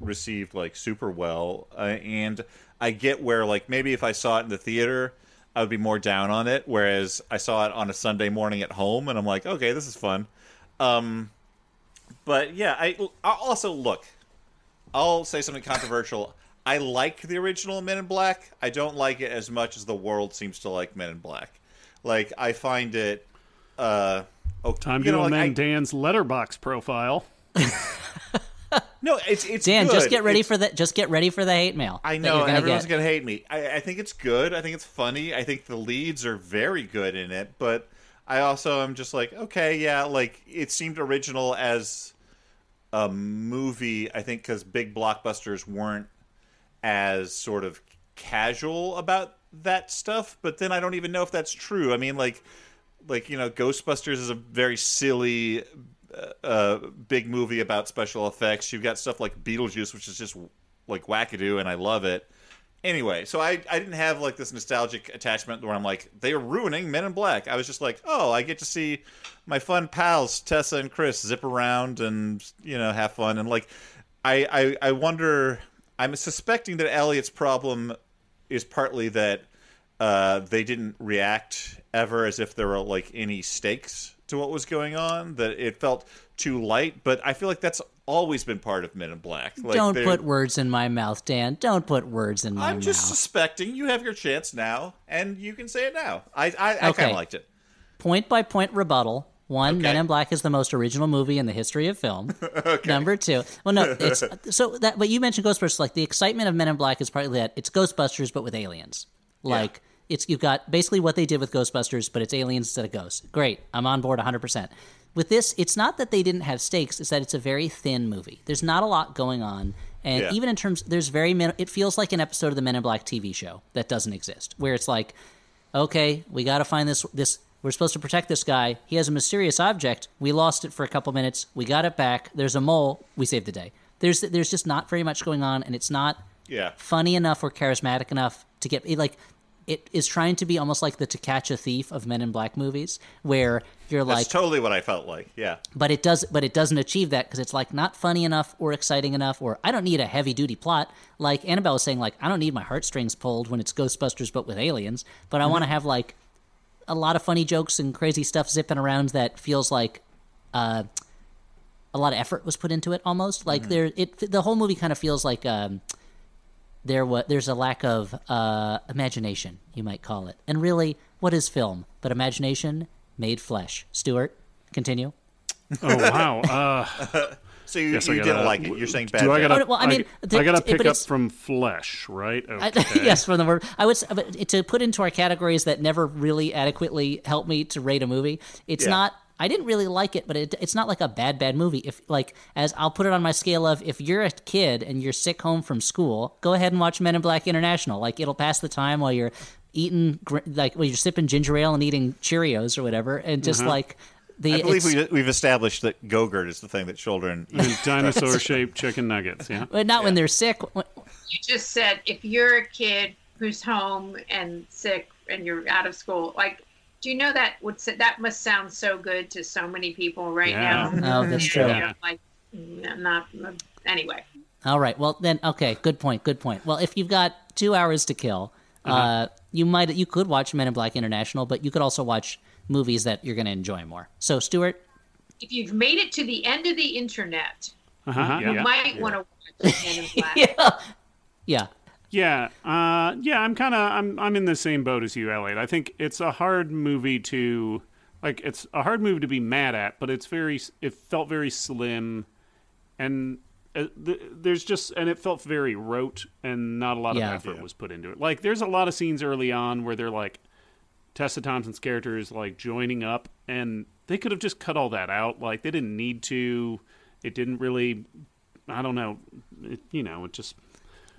received like super well, uh, and I get where like maybe if I saw it in the theater, I would be more down on it. Whereas I saw it on a Sunday morning at home, and I'm like, okay, this is fun. Um, but yeah, I I'll also look. I'll say something controversial. I like the original Men in Black. I don't like it as much as the world seems to like Men in Black. Like I find it. Uh, oh, Time you to know, like, I- Dan's Letterboxd profile. No, it's it's Dan, good. just get ready It's- for the just get ready for the hate mail. I know gonna everyone's get. gonna hate me. I, I think it's good. I think it's funny. I think the leads are very good in it. But I also am just like, okay, yeah, like it seemed original as a movie. I think because big blockbusters weren't as sort of casual about that stuff. But then I don't even know if that's true. I mean, like, like you know, Ghostbusters is a very silly uh, big movie about special effects. You've got stuff like Beetlejuice, which is just like wackadoo, and I love it. Anyway, so I, I didn't have like this nostalgic attachment where I'm like they are ruining Men in Black. I was just like, oh, I get to see my fun pals Tessa and Chris zip around and you know have fun and like I I, I wonder. I'm suspecting that Elliot's problem is partly that uh, they didn't react ever as if there were like any stakes to what was going on. That it felt too light. But I feel like that's always been part of Men in Black. Like, Don't they're- put words in my mouth, Dan. Don't put words in my mouth I'm just mouth. suspecting. You have your chance now, and you can say it now. I I, I Okay. kind of liked it. Point by point rebuttal. One, Okay. Men in Black is the most original movie in the history of film. Number two, well, no, it's so that. But you mentioned Ghostbusters. Like the excitement of Men in Black is partly that it's Ghostbusters, but with aliens. Like it's you've got basically what they did with Ghostbusters, but it's aliens instead of ghosts. Great, I'm on board 100. percent With this, it's not that they didn't have stakes; it's that it's a very thin movie. There's not a lot going on, and Yeah. even in terms, there's very. Min- it feels like an episode of the Men in Black TV show that doesn't exist, where it's like okay, we got to find this this we're supposed to protect this guy. He has a mysterious object. We lost it for a couple minutes. We got it back. There's a mole. We saved the day. There's there's just not very much going on and it's not Yeah. funny enough or charismatic enough to get like it is trying to be almost like the to catch a thief of men in black movies where you're like That's like totally what I felt like. Yeah. but it does but it doesn't achieve that because it's like not funny enough or exciting enough or i don't need a heavy duty plot like annabelle was saying like i don't need my heartstrings pulled when it's ghostbusters but with aliens but i want to have like a lot of funny jokes and crazy stuff zipping around that feels like uh, a lot of effort was put into it almost like there it the whole movie kind of feels like um, there wa- there's a lack of uh, imagination you might call it and really what is film but imagination made flesh stuart continue Oh wow! Uh, So you, Yes, you gotta- didn't like it. You're saying bad. do I gotta? Oh, well, I mean, I, the- gotta pick up from flesh, right? I, yes, from the word. I would but to put into our categories that never really adequately help me to rate a movie. It's Yeah. not. I didn't really like it, but it, it's not like a bad bad movie. If like as I'll put it on my scale of if you're a kid and you're sick home from school, go ahead and watch Men in Black International. Like it'll pass the time while you're eating like while you're sipping ginger ale and eating Cheerios or whatever, and just mm-hmm. like the I believe we, we've established that Gogurt is the thing that children eat. Dinosaur-shaped chicken nuggets. Yeah. but not when they're sick. You just said if you're a kid who's home and sick and you're out of school, like, do you know that would s- that must sound so good to so many people right Yeah. now? Oh, that's true. know, Like, mm, not anyway. All right. Well, then, okay. Good point. Good point. Well, if you've got two hours to kill, uh you might you could watch Men in Black International, but you could also watch movies that you're going to enjoy more. So, Stuart, If you've made it to the end of the internet, Uh-huh. you Yeah. might want to watch Men in Black. yeah, yeah, Yeah, uh, yeah, I'm kind of I'm I'm in the same boat as you, Elliot. I think it's a hard movie to like. It's a hard movie to be mad at, but it's very. It felt very slim, and uh, th- there's just and it felt very rote, and not a lot Yeah. of effort Yeah. was put into it. Like there's a lot of scenes early on where they're like Tessa Thompson's character is like joining up, and they could have just cut all that out. Like they didn't need to. It didn't really. I don't know. It, you know, it just.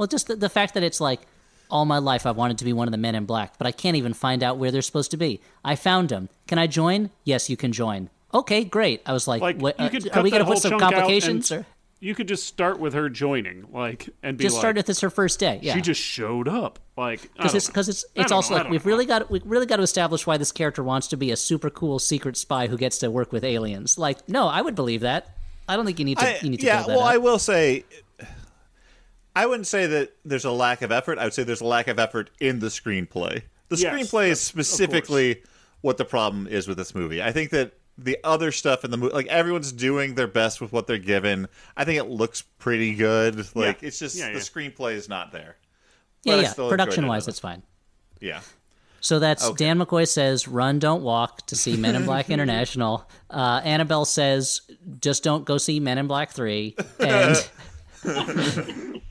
Well, just the, the fact that it's like all my life I've wanted to be one of the Men in Black, but I can't even find out where they're supposed to be. I found them. Can I join? Yes, you can join. Okay, great. I was like, Like what, you uh, are we going to whole put some complications? and Or You could just start with her joining, like, and be just like, start with this her first day? Yeah. she just showed up, like, because it's because it's it's also know, like we've know. really got we really got to establish why this character wants to be a super cool secret spy who gets to work with aliens. Like, no, I would believe that. I don't think you need to I- you need to yeah, build that well, up. I will say, I wouldn't say that there's a lack of effort. I would say there's a lack of effort in the screenplay. The Yes, screenplay is specifically what the problem is with this movie. I think that the other stuff in the movie, like everyone's doing their best with what they're given. I think it looks pretty good. Like it's just Yeah, the screenplay is not there. Yeah, But I yeah. still enjoyed it Production wise, enough. it's fine. Yeah. So that's Dan McCoy says, "Run, don't walk" to see Men in Black International. Uh, Annabelle says, "Just don't go see Men in Black 3. And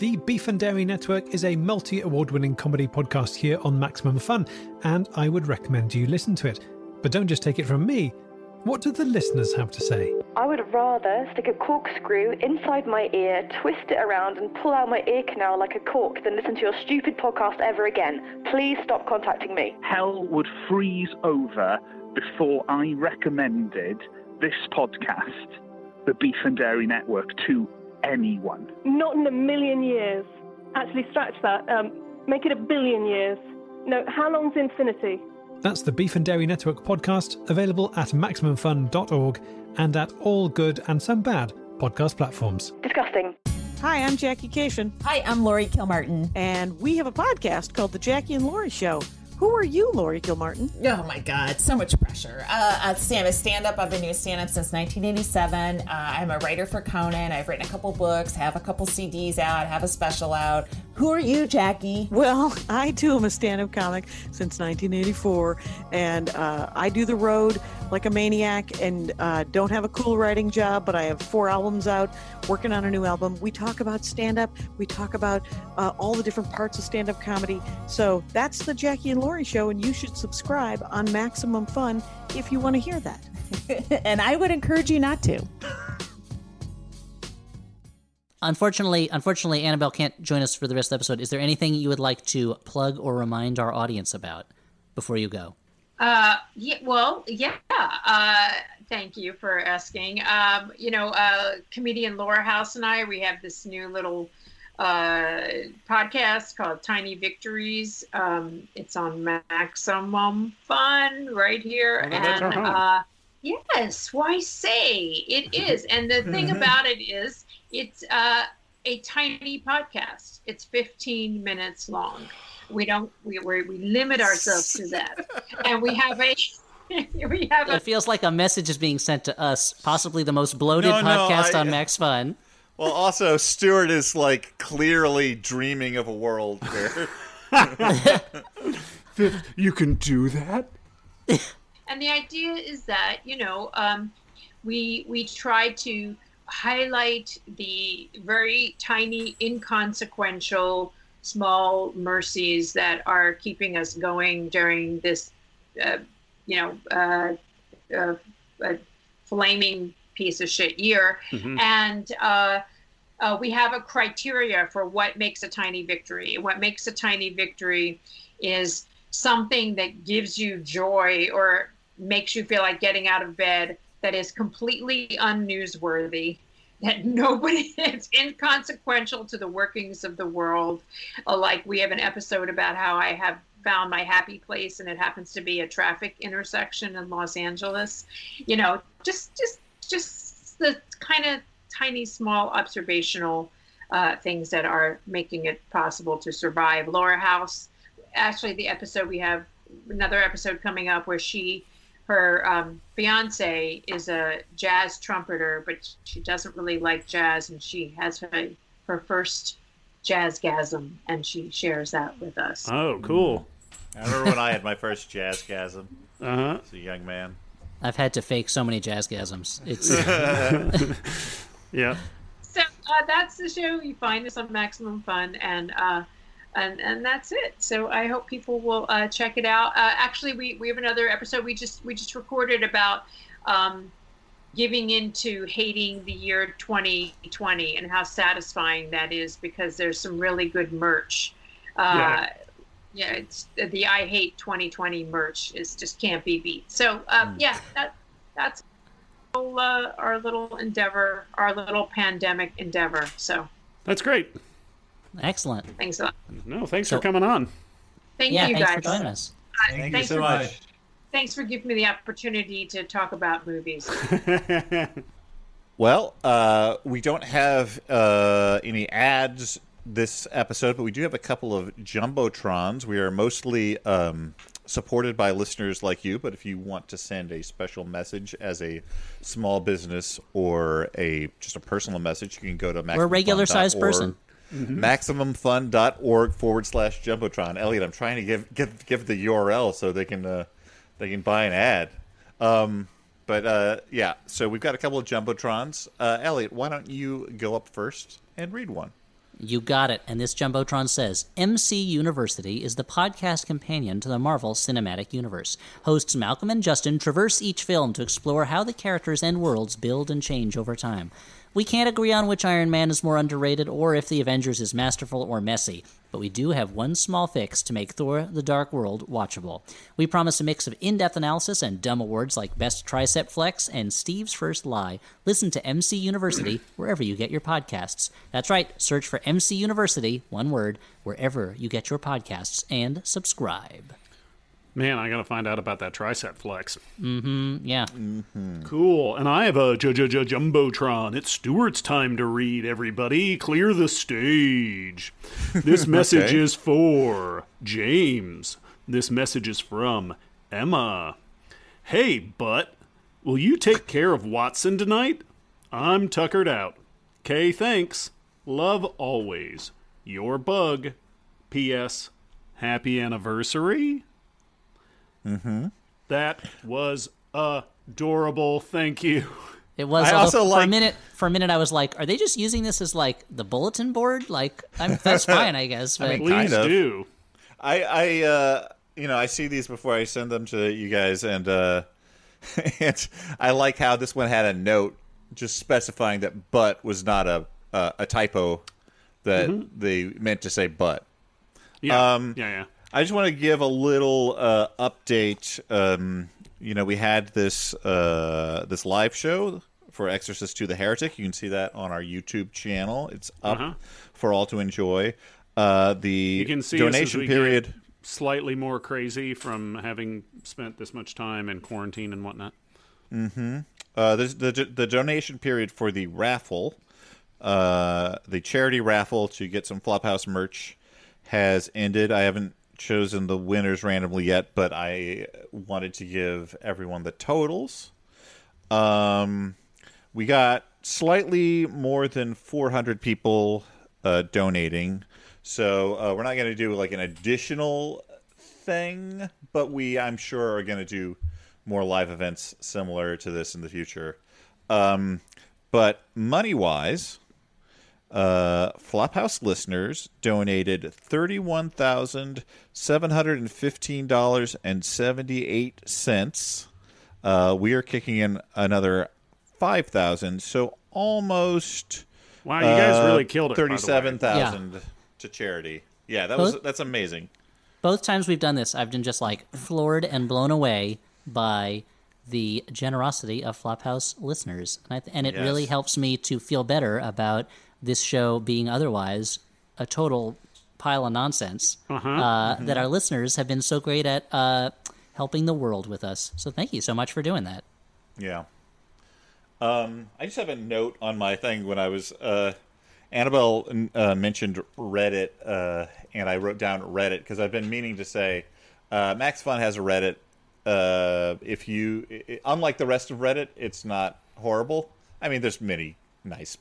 The Beef and Dairy Network is a multi award winning comedy podcast here on Maximum Fun, and I would recommend you listen to it. But don't just take it from me. What do the listeners have to say? I would rather stick a corkscrew inside my ear, twist it around, and pull out my ear canal like a cork than listen to your stupid podcast ever again. Please stop contacting me. hell would freeze over before I recommended this podcast, the Beef and Dairy Network, to anyone. Not in a million years. Actually, scratch that. Um, make it a billion years. No, how long's infinity? That's the Beef and Dairy Network podcast, available at MaximumFun.org and at all good and some bad podcast platforms. Disgusting. Hi, I'm Jackie Kashian, Hi, I'm Laurie Kilmartin. and we have a podcast called The Jackie and Laurie Show. Who are you, Laurie Kilmartin? Oh my God, so much pressure. Uh, uh, Sam, a stand up. I've been doing stand up since 1987. Uh, I'm a writer for Conan. I've written a couple books, have a couple CDs out, have a special out. Who are you, Jackie? Well, I too am a stand up comic since 1984, and uh, I do the road like a maniac and uh, don't have a cool writing job, but I have four albums out, working on a new album. We talk about stand up, we talk about uh, all the different parts of stand up comedy. So that's the Jackie and Laurie Show, and you should subscribe on Maximum Fun if you want to hear that. and I would encourage you not to. unfortunately, unfortunately, Annabelle can't join us for the rest of the episode. Is there anything you would like to plug or remind our audience about before you go? Uh, yeah, well, yeah. Uh, thank you for asking. Um, you know, uh, comedian Laura House and I, we have this new little uh, podcast called Tiny Victories. Um, it's on Maximum Fun right here. Oh, and uh, yes, why say it is? And the thing about it is, it's uh, a tiny podcast. It's 15 minutes long. We don't we we we limit ourselves to that, and we have a we have a It feels like a message is being sent to us, possibly the most bloated No, no, podcast I- on Max Fun. Well, also, Stuart is like clearly dreaming of a world where You can do that? and the idea is that you know um, we we try to highlight the very tiny inconsequential small mercies that are keeping us going during this uh, you know uh, uh, flaming piece of shit year. And uh, uh, we have a criteria for what makes a tiny victory. What makes a tiny victory is something that gives you joy or makes you feel like getting out of bed that is completely unnewsworthy, that nobody, it's inconsequential to the workings of the world. Uh, like we have an episode about how I have found my happy place and it happens to be a traffic intersection in Los Angeles. You know, just, just, just the kind of tiny, small observational uh, things that are making it possible to survive. Laura House, actually, the episode we have another episode coming up where she, her um, fiance is a jazz trumpeter, but she doesn't really like jazz, and she has her, her first jazzgasm, and she shares that with us. Oh, cool. I remember when I had my first jazzgasm Uh huh. as a young man. I've had to fake so many jazzgasms. It's Yeah. So uh, that's the show. You find us on Maximum Fun, and uh, and and that's it. So I hope people will uh, check it out. Uh, actually, we, we have another episode we just we just recorded about um, giving into hating the year 2020 and how satisfying that is because there's some really good merch. Uh, Yeah. yeah, it's the I hate 2020 merch is just can't be beat. So uh, yeah, that that's uh, our little endeavor, our little pandemic endeavor. So That's great. Excellent. thanks a lot. No, thanks So- for coming on. Thank yeah, you thanks guys. for joining us. Uh, Thank you thanks so for- much. Thanks for giving me the opportunity to talk about movies. Well, uh, we don't have uh, any ads this episode, but we do have a couple of jumbotrons. We are mostly um, supported by listeners like you, but if you want to send a special message as a small business or a just a personal message, you can go to Or a regular-sized person. MaximumFun.org forward slash jumbotron. Elliot, I'm trying to give give give the URL so they can uh, they can buy an ad. Um, but uh, yeah, so we've got a couple of jumbotrons. Uh, Elliot, why don't you go up first and read one? You got it. And this Jumbotron says MC University is the podcast companion to the Marvel Cinematic Universe. Hosts Malcolm and Justin traverse each film to explore how the characters and worlds build and change over time. We can't agree on which Iron Man is more underrated or if the Avengers is masterful or messy, but we do have one small fix to make Thor the Dark World watchable. We promise a mix of in depth analysis and dumb awards like Best Tricep Flex and Steve's First Lie. Listen to MC University wherever you get your podcasts. That's right, search for MC University, one word, wherever you get your podcasts, and subscribe. Man, I gotta find out about that tricep flex. Mm-hmm. Yeah. Cool. And I have a j- j- j- jumbotron. It's Stuart's time to read. Everybody, clear the stage. This message Okay. is for James. This message is from Emma. Hey, butt, will you take care of Watson tonight? I'm tuckered out. Kay, thanks. Love always. Your bug. P.S. Happy anniversary. Mm-hmm. That was adorable. Thank you. It was. I although also for a minute. For a minute, I was like, "Are they just using this as like the bulletin board? Like, I'm, that's fine, I guess." But I mean, Please kind of. do. I, I, uh, you know, I see these before I send them to you guys, and uh, and I like how this one had a note just specifying that "but" was not a a, a typo that they meant to say "but." Yeah. Um, yeah, yeah. I just want to give a little uh, update. Um, you know, we had this uh, this live show for Exorcist to the Heretic. You can see that on our YouTube channel. It's up Uh-huh. for all to enjoy. Uh, the You can see donation period. slightly more crazy from having spent this much time in quarantine and whatnot. Mm-hmm. Uh, the, the the donation period for the raffle, uh, the charity raffle to get some Flop House merch, has ended. I haven't chosen the winners randomly yet, but I wanted to give everyone the totals. Um, we got slightly more than 400 people uh, donating, so uh, we're not going to do like an additional thing, but we, I'm sure, are going to do more live events similar to this in the future. Um, but money wise, uh, Flop House listeners donated thirty-one thousand seven hundred and fifteen dollars and seventy-eight cents. Uh, we are kicking in another five thousand, so almost. Wow, you guys uh, really killed it, by the way. Thirty-seven thousand to charity. Yeah, that was that's amazing. both times we've done this, I've been just like floored and blown away by the generosity of Flop House listeners, and I th- and it really helps me to feel better about this show being otherwise a total pile of nonsense. Uh-huh. uh, Mm-hmm. That our listeners have been so great at uh, helping the world with us. So thank you so much for doing that. Yeah. Um, I just have a note on my thing when I was uh, Annabelle uh, mentioned Reddit, uh, and I wrote down Reddit because I've been meaning to say uh, Max Fun has a Reddit. Uh, if you, i unlike the rest of Reddit, it's not horrible. I mean, there's many nice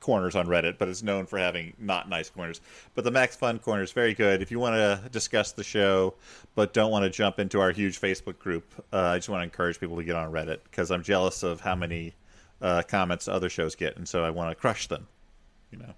corners on Reddit, but it's known for having not nice corners. But the Max Fun corner is very good. If you want to discuss the show, but don't want to jump into our huge Facebook group, uh, I just want to encourage people to get on Reddit because I'm jealous of how many uh, comments other shows get, and so I want to crush them. You know.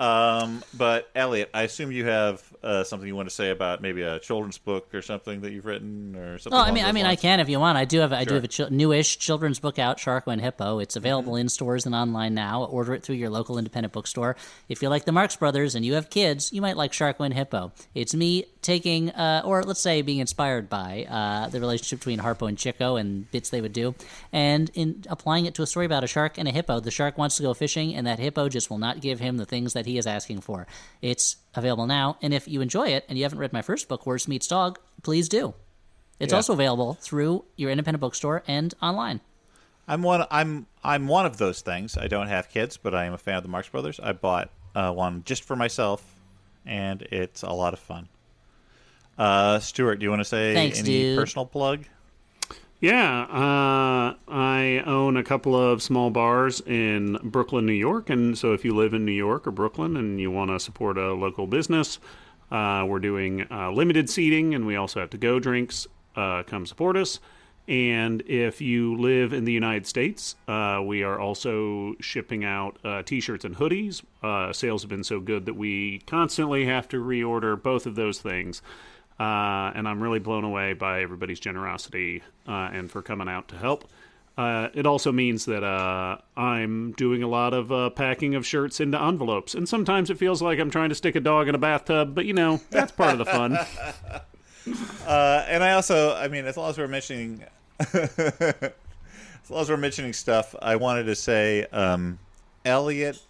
Um, but Elliot, I assume you have uh, something you want to say about maybe a children's book or something that you've written or something. Oh, I mean, I mean, I can if you want. I do have, I do have a ch- newish children's book out, Sharko and Hippo. It's available in stores and online now. Order it through your local independent bookstore. If you like the Marx Brothers and you have kids, you might like Sharko and Hippo. It's me taking, uh, or let's say, being inspired by uh, the relationship between Harpo and Chico and bits they would do, and in applying it to a story about a shark and a hippo. The shark wants to go fishing, and that hippo just will not give him the things that he is asking for. It's available now, and if you enjoy it and you haven't read my first book, Horse Meets Dog, please do. It's Yeah. also available through your independent bookstore and online. I'm one. I'm I'm one of those things. I don't have kids, but I am a fan of the Marx Brothers. I bought uh, one just for myself, and it's a lot of fun. Uh, Stuart, do you want to say Thanks, any dude. personal plug? Yeah, uh, I own a couple of small bars in Brooklyn, New York, and so if you live in New York or Brooklyn and you want to support a local business, uh, we're doing uh, limited seating, and we also have to-go drinks. Uh, come support us. And if you live in the United States, uh, we are also shipping out uh, T-shirts and hoodies. Uh, sales have been so good that we constantly have to reorder both of those things. Uh, and I'm really blown away by everybody's generosity uh, and for coming out to help. Uh, it also means that uh, I'm doing a lot of uh, packing of shirts into envelopes, and sometimes it feels like I'm trying to stick a dog in a bathtub, but you know that's part of the fun. Uh, and I also, I mean, as long as we're mentioning, as long as we're mentioning stuff, I wanted to say, um, Elliot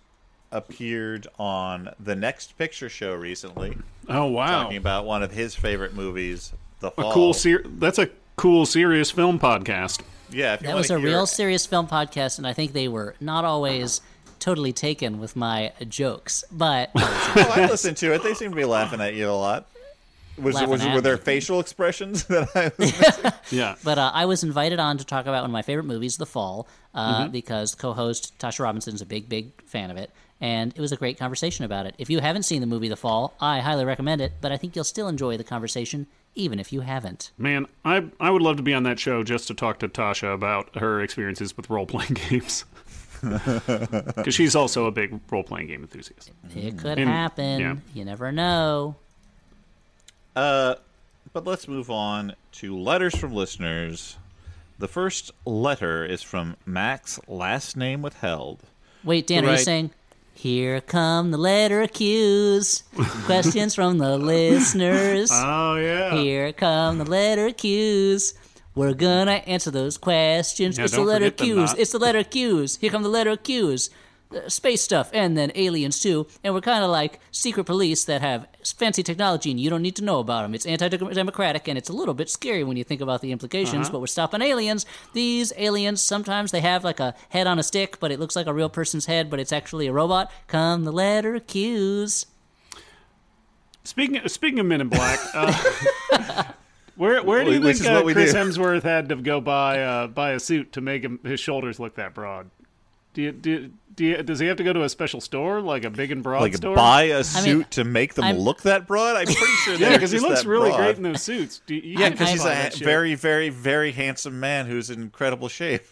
appeared on the Next Picture Show recently. Oh wow! Talking about one of his favorite movies, The Fall. A cool, ser- that's a cool, serious film podcast. Yeah, if you That was a hear- real serious film podcast, and I think they were not always totally taken with my jokes. But oh, I listened to it. They seem to be laughing at you a lot. Was, Laughing was at were there me. facial expressions that I was Yeah. But uh, I was invited on to talk about one of my favorite movies, The Fall, uh, Mhm. because co-host Tasha Robinson is a big, big fan of it, and it was a great conversation about it. If you haven't seen the movie The Fall, I highly recommend it, but I think you'll still enjoy the conversation, even if you haven't. Man, I I would love to be on that show just to talk to Tasha about her experiences with role playing games. Because she's also a big role playing game enthusiast. It could And- happen. Yeah. You never know. Uh, but let's move on to letters from listeners. The first letter is from Max, last name withheld. Wait, Dan, Who are you saying? Here come the letter Q's. Questions from the listeners. Oh yeah. Here come the letter Q's. We're gonna answer those questions. Yeah, it's the letter forget the Q's. not- It's the letter Q's. Here come the letter Q's. Uh, space stuff, and then aliens too. And we're kind of like secret police that have fancy technology, and you don't need to know about them. It's anti-democratic, and it's a little bit scary when you think about the implications. Uh-huh. But we're stopping aliens. These aliens sometimes they have like a head on a stick, but it looks like a real person's head, but it's actually a robot. Come the letter Q's. Speaking speaking of Men in Black, uh, where where do you Which think is uh, Chris do. Hemsworth had to go buy uh, buy a suit to make him, his shoulders look that broad? Do you, do you, do you, does he have to go to a special store, like a big and broad Like store? buy a suit mean, to make them I'm- look that broad? I'm pretty sure. yeah, because he looks really broad. great in those suits. Do you, you Yeah, because he's a very, very, very handsome man who's in incredible shape.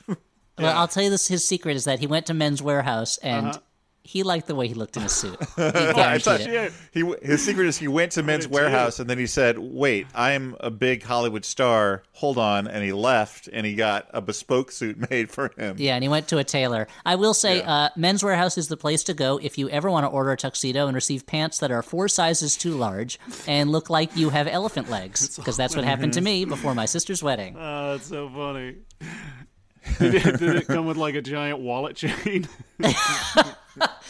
Well, I'll tell you this: his secret is that he went to Men's Wearhouse and Uh-huh. He liked the way he looked in a suit. He I thought it. he his secret is he went to Men's Wearhouse too. and then he said, "Wait, I'm a big Hollywood star. Hold on," and he left and he got a bespoke suit made for him. Yeah, and he went to a tailor. I will say, Yeah. uh, Men's Wearhouse is the place to go if you ever want to order a tuxedo and receive pants that are four sizes too large and look like you have elephant legs. Because that's what happened to me before my sister's wedding. Oh, that's so funny. did, it, did it come with like a giant wallet chain?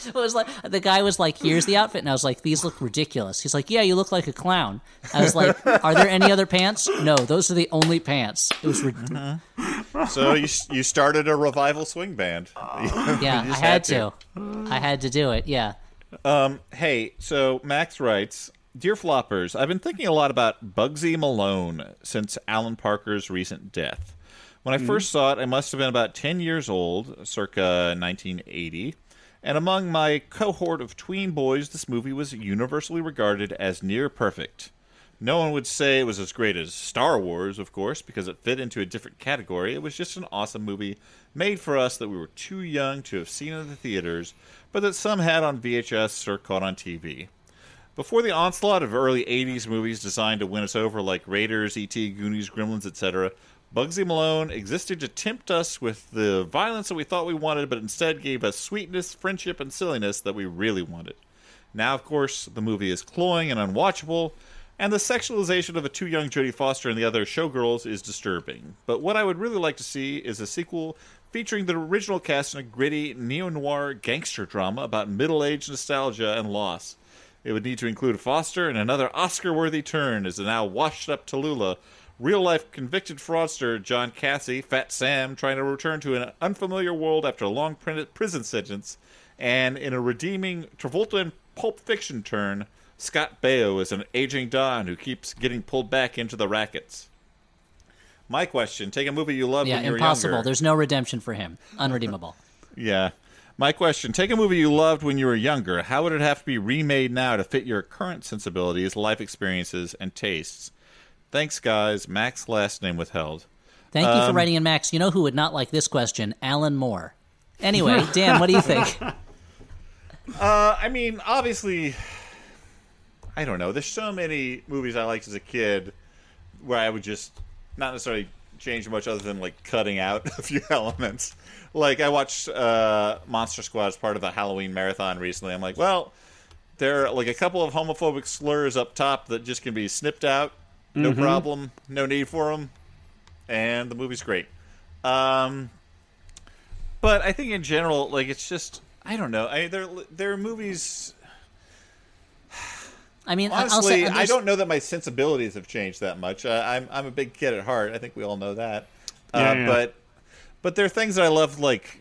It was like the guy was like, "Here's the outfit," and I was like, "These look ridiculous." He's like, "Yeah, you look like a clown." I was like, "Are there any other pants?" No, those are the only pants. It was rid- So you you started a revival swing band. yeah, I just had to. I had to do it. Yeah. Um, hey, so Max writes, Dear Floppers, I've been thinking a lot about Bugsy Malone since Alan Parker's recent death. When I first saw it, I must have been about 10 years old, circa 1980, and among my cohort of tween boys, this movie was universally regarded as near perfect. No one would say it was as great as Star Wars, of course, because it fit into a different category. It was just an awesome movie made for us that we were too young to have seen in the theaters, but that some had on VHS or caught on TV. Before the onslaught of early 80s movies designed to win us over like Raiders, E.T., Goonies, Gremlins, etc., Bugsy Malone existed to tempt us with the violence that we thought we wanted, but instead gave us sweetness, friendship, and silliness that we really wanted. Now, of course, the movie is cloying and unwatchable, and the sexualization of the two young Jodie Foster and the other showgirls is disturbing. But what I would really like to see is a sequel featuring the original cast in a gritty neo noir gangster drama about middle aged nostalgia and loss. It would need to include Foster and another Oscar worthy turn as the now washed up Tallulah Real life convicted fraudster John Cassisi, Fat Sam, trying to return to an unfamiliar world after a long prison sentence. And in a redeeming Travolta and Pulp Fiction turn, Scott Baio is an aging Don who keeps getting pulled back into the rackets. My question take a movie you loved Yeah, when you were Yeah, impossible. younger. There's no redemption for him. Unredeemable. Yeah. My question take a movie you loved when you were younger. How would it have to be remade now to fit your current sensibilities, life experiences, and tastes? Thanks, guys. Max, last name withheld. Thank you for Um, writing in, Max. You know who would not like this question? Alan Moore. Anyway, Dan, what do you think? Uh, I mean, obviously, I don't know. There's so many movies I liked as a kid where I would just not necessarily change much other than like cutting out a few elements. Like I watched uh, Monster Squad as part of the Halloween marathon recently. I'm like, well, there are like a couple of homophobic slurs up top that just can be snipped out, no Mhm. problem, no need for them, and the movie's great. Um, but I think in general, like it's just I don't know. I there there are movies. I mean, I- I'll honestly, say, uh, I don't know that my sensibilities have changed that much. Uh, I'm I'm a big kid at heart. I think we all know that. Uh, Yeah, yeah. But but there are things that I loved, like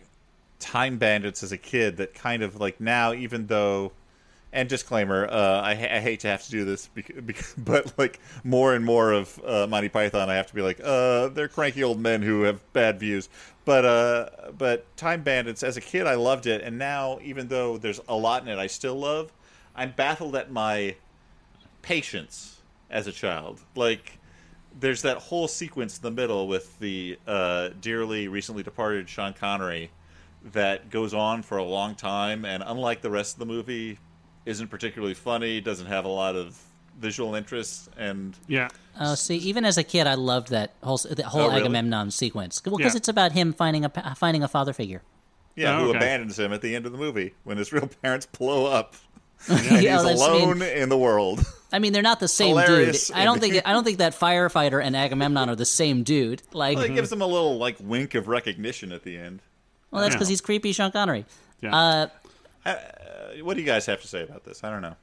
Time Bandits as a kid. That kind of like now, even though. And disclaimer: uh, I, I hate to have to do this, because, because, but like more and more of uh, Monty Python, I have to be like, uh, they're cranky old men who have bad views. But uh, but Time Bandits, as a kid, I loved it, and now even though there's a lot in it, I still love. I'm baffled at my patience as a child. Like, there's that whole sequence in the middle with the uh, dearly recently departed Sean Connery that goes on for a long time, and unlike the rest of the movie, isn't particularly funny. Doesn't have a lot of visual interest, and Yeah. Oh, see, even as a kid, I loved that whole the whole Oh, really? Agamemnon sequence. Well, because Yeah. it's about him finding a finding a father figure. yeah, Oh, who okay. abandons him at the end of the movie when his real parents blow up, Yeah, he's that's- I mean- alone in the world. I mean, they're not the same Hilarious dude. I don't think. I don't think that firefighter and Agamemnon are the same dude. Like, Well, it gives him a little like wink of recognition at the end. well, that's because he's creepy, Sean Connery. Yeah. Uh, Uh, what do you guys have to say about this? I don't know.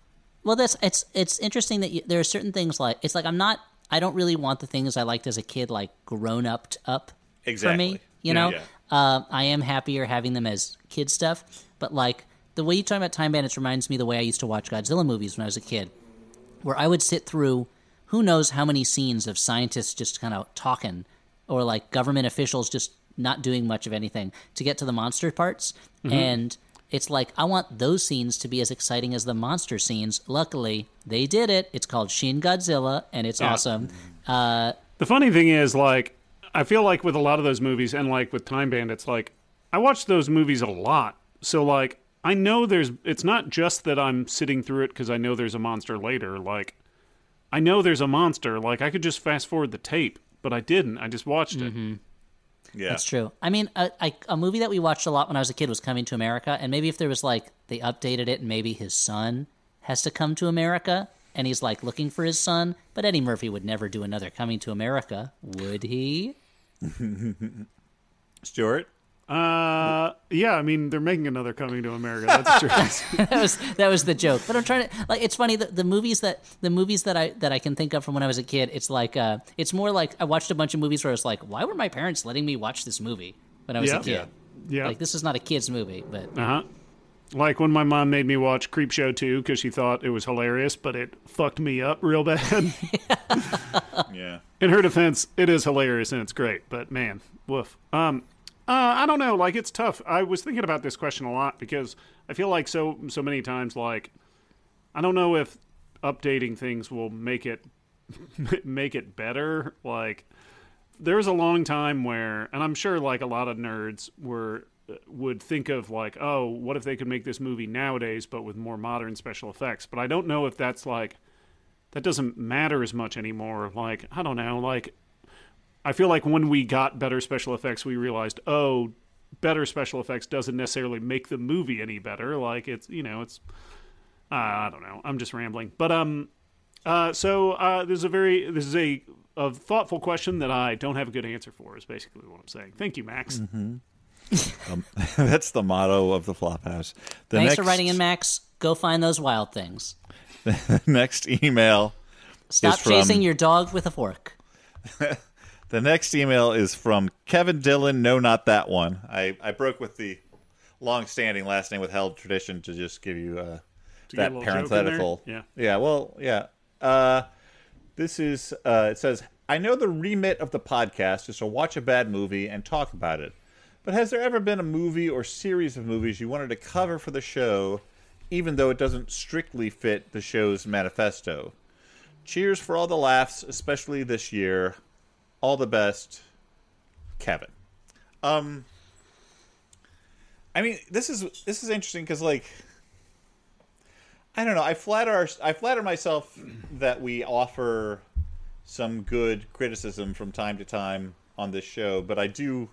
Well, that's it's it's interesting that you, there are certain things like it's like I'm not I don't really want the things I liked as a kid like grown up up exactly. for me. You know, Yeah. Uh, I am happier having them as kid stuff. But like the way you talk about Time Bandits reminds me the way I used to watch Godzilla movies when I was a kid, where I would sit through who knows how many scenes of scientists just kind of talking or like government officials just not doing much of anything to get to the monster parts Mhm. and it's like I want those scenes to be as exciting as the monster scenes. Luckily, they did it. It's called Shin Godzilla, and it's Yeah. awesome. Uh, The funny thing is, like, I feel like with a lot of those movies, and like with Time Bandits, like, I watch those movies a lot. So, like, I know there's, it's not just that I'm sitting through it because I know there's a monster later. Like, I know there's a monster. Like, I could just fast forward the tape, but I didn't. I just watched it. Yeah. That's true. I mean, a, I, a movie that we watched a lot when I was a kid was Coming to America, and maybe if there was like they updated it, and maybe his son has to come to America, and he's like looking for his son. But Eddie Murphy would never do another Coming to America, would he? Stuart. Uh, yeah, I mean, they're making another Coming to America. That's true. that was that was the joke. But I'm trying to like it's funny that the movies that the movies that I that I can think of from when I was a kid, it's like uh it's more like I watched a bunch of movies where I was like, why were my parents letting me watch this movie when I was Yeah. a kid? Yeah. Like this is not a kids movie, but Uh huh. Like when my mom made me watch Creepshow 2 because she thought it was hilarious, but it fucked me up real bad. Yeah. In her defense, it is hilarious and it's great, but man, woof. Um, uh, I don't know. Like it's tough. I was thinking about this question a lot because I feel like so so many times, like I don't know if updating things will make it make it better. Like there was a long time where, and I'm sure like a lot of nerds were would think of like, oh, what if they could make this movie nowadays, but with more modern special effects? But I don't know if that's like that doesn't matter as much anymore. Like I don't know, like I feel like when we got better special effects, we realized, oh, better special effects doesn't necessarily make the movie any better. Like it's you know it's uh, I don't know. I'm just rambling, but um, uh, so uh, this is a very this is a a thoughtful question that I don't have a good answer for. Is basically what I'm saying. Thank you, Max. Mm-hmm. um, that's the motto of the Flop House. The thanks next, for writing in, Max. Go find those wild things. The next email. Stop is from, chasing your dog with a fork. the next email is from Kevin Dillon. No, not that one. I, I broke with the long-standing last name withheld tradition to just give you uh, that a little joke in there? parenthetical. Yeah. Yeah. Well, yeah. Uh, this is. Uh, it says, "I know the remit of the podcast is to watch a bad movie and talk about it, but has there ever been a movie or series of movies you wanted to cover for the show, even though it doesn't strictly fit the show's manifesto? Cheers for all the laughs, especially this year. All the best, Kevin." Um. I mean, this is this is interesting because like I don't know. I flatter our, I flatter myself that we offer some good criticism from time to time on this show, but I do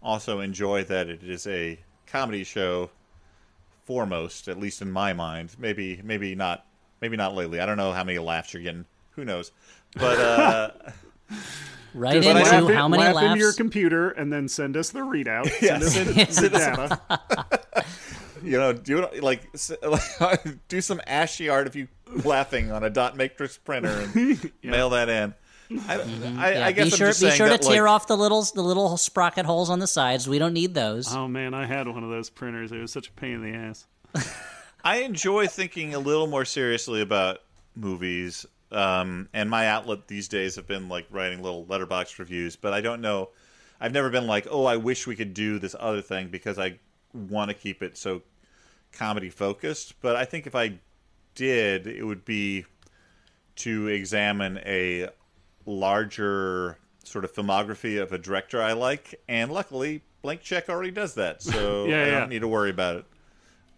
also enjoy that it is a comedy show foremost, at least in my mind. Maybe maybe not maybe not lately. I don't know how many laughs you're getting. Who knows? But uh Right Just into laugh in- how many laugh laughs? into your computer and then send us the readout. Yeah, Send us send- the data. you know, do like do some ASCII art of you laughing on a dot matrix printer and mail that in. I, mm-hmm. I, Yeah, I guess be I'm sure, just be saying sure to tear like, off the little the little sprocket holes on the sides. We don't need those. Oh man, I had one of those printers. It was such a pain in the ass. I enjoy thinking a little more seriously about movies. Um, and my outlet these days have been like writing little Letterboxd reviews, but I don't know. I've never been like, oh, I wish we could do this other thing because I want to keep it so comedy focused. But I think if I did, it would be to examine a larger sort of filmography of a director I like. And luckily, Blank Check already does that, so Yeah, I yeah. don't need to worry about it.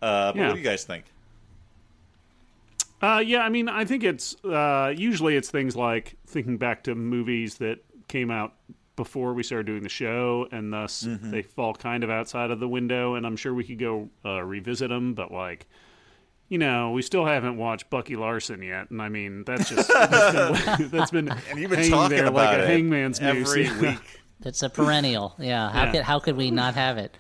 Uh, but Yeah. what do you guys think? Uh, yeah, I mean, I think it's uh, usually it's things like thinking back to movies that came out before we started doing the show, and thus Mhm. they fall kind of outside of the window. And I'm sure we could go uh, revisit them, but like, you know, we still haven't watched Bucky Larson yet, and I mean, that's just that's been, that's been And you've been hanging talking there like about a it hangman's every yeah. week. It's a perennial. Yeah. How Yeah. could how could we not have it?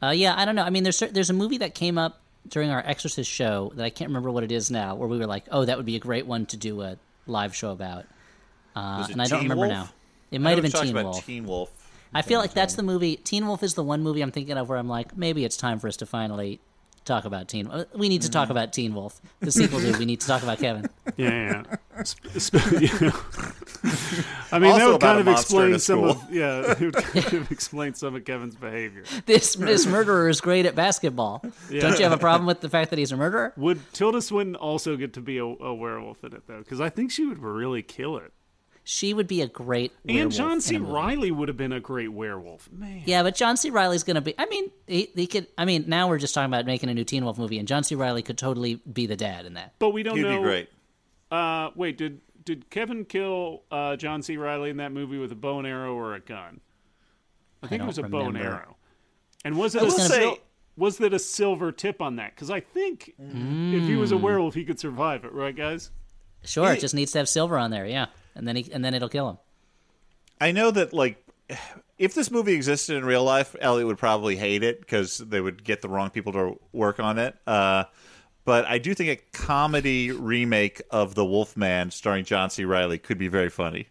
Uh, yeah, I don't know. I mean, there's there's a movie that came up during our Exorcist show that I can't remember what it is now, where we were like, oh, that would be a great one to do a live show about. Uh, and I don't Teen remember Wolf? now. It might have been Teen Wolf. Teen Wolf. I feel like that's the movie. Teen Wolf is the one movie I'm thinking of where I'm like, maybe it's time for us to finally talk about Teen. We need to Mm-hmm. talk about Teen Wolf. The sequel to. We need to talk about Kevin. Yeah, yeah. Sp- sp- you know. I mean, that Also would kind of monster explain some of yeah, it would kind of explain some of Kevin's behavior. This this murderer is great at basketball. Yeah. Don't you have a problem with the fact that he's a murderer? Would Tilda Swinton also get to be a, a werewolf in it though? Because I think she would really kill it. She would be a great. And John in C. a movie. Reilly would have been a great werewolf. Man, Yeah, but John C. Reilly's going to be. I mean, he, he could. I mean, now we're just talking about making a new Teen Wolf movie, and John C. Reilly could totally be the dad in that. but we don't He'd know. be great. Uh, wait, did did Kevin kill uh, John C. Reilly in that movie with a bow and arrow or a gun? I think it was a bow and arrow. And was it I a will sil- say- was that a silver tip on that? Because I think if he was a werewolf, he could survive it, right, guys? Sure, He- it just needs to have silver on there. Yeah, and then he and then it'll kill him. I know that like if this movie existed in real life, Elliott would probably hate it because they would get the wrong people to work on it. Uh, but I do think a comedy remake of The Wolfman starring John C. Reilly could be very funny.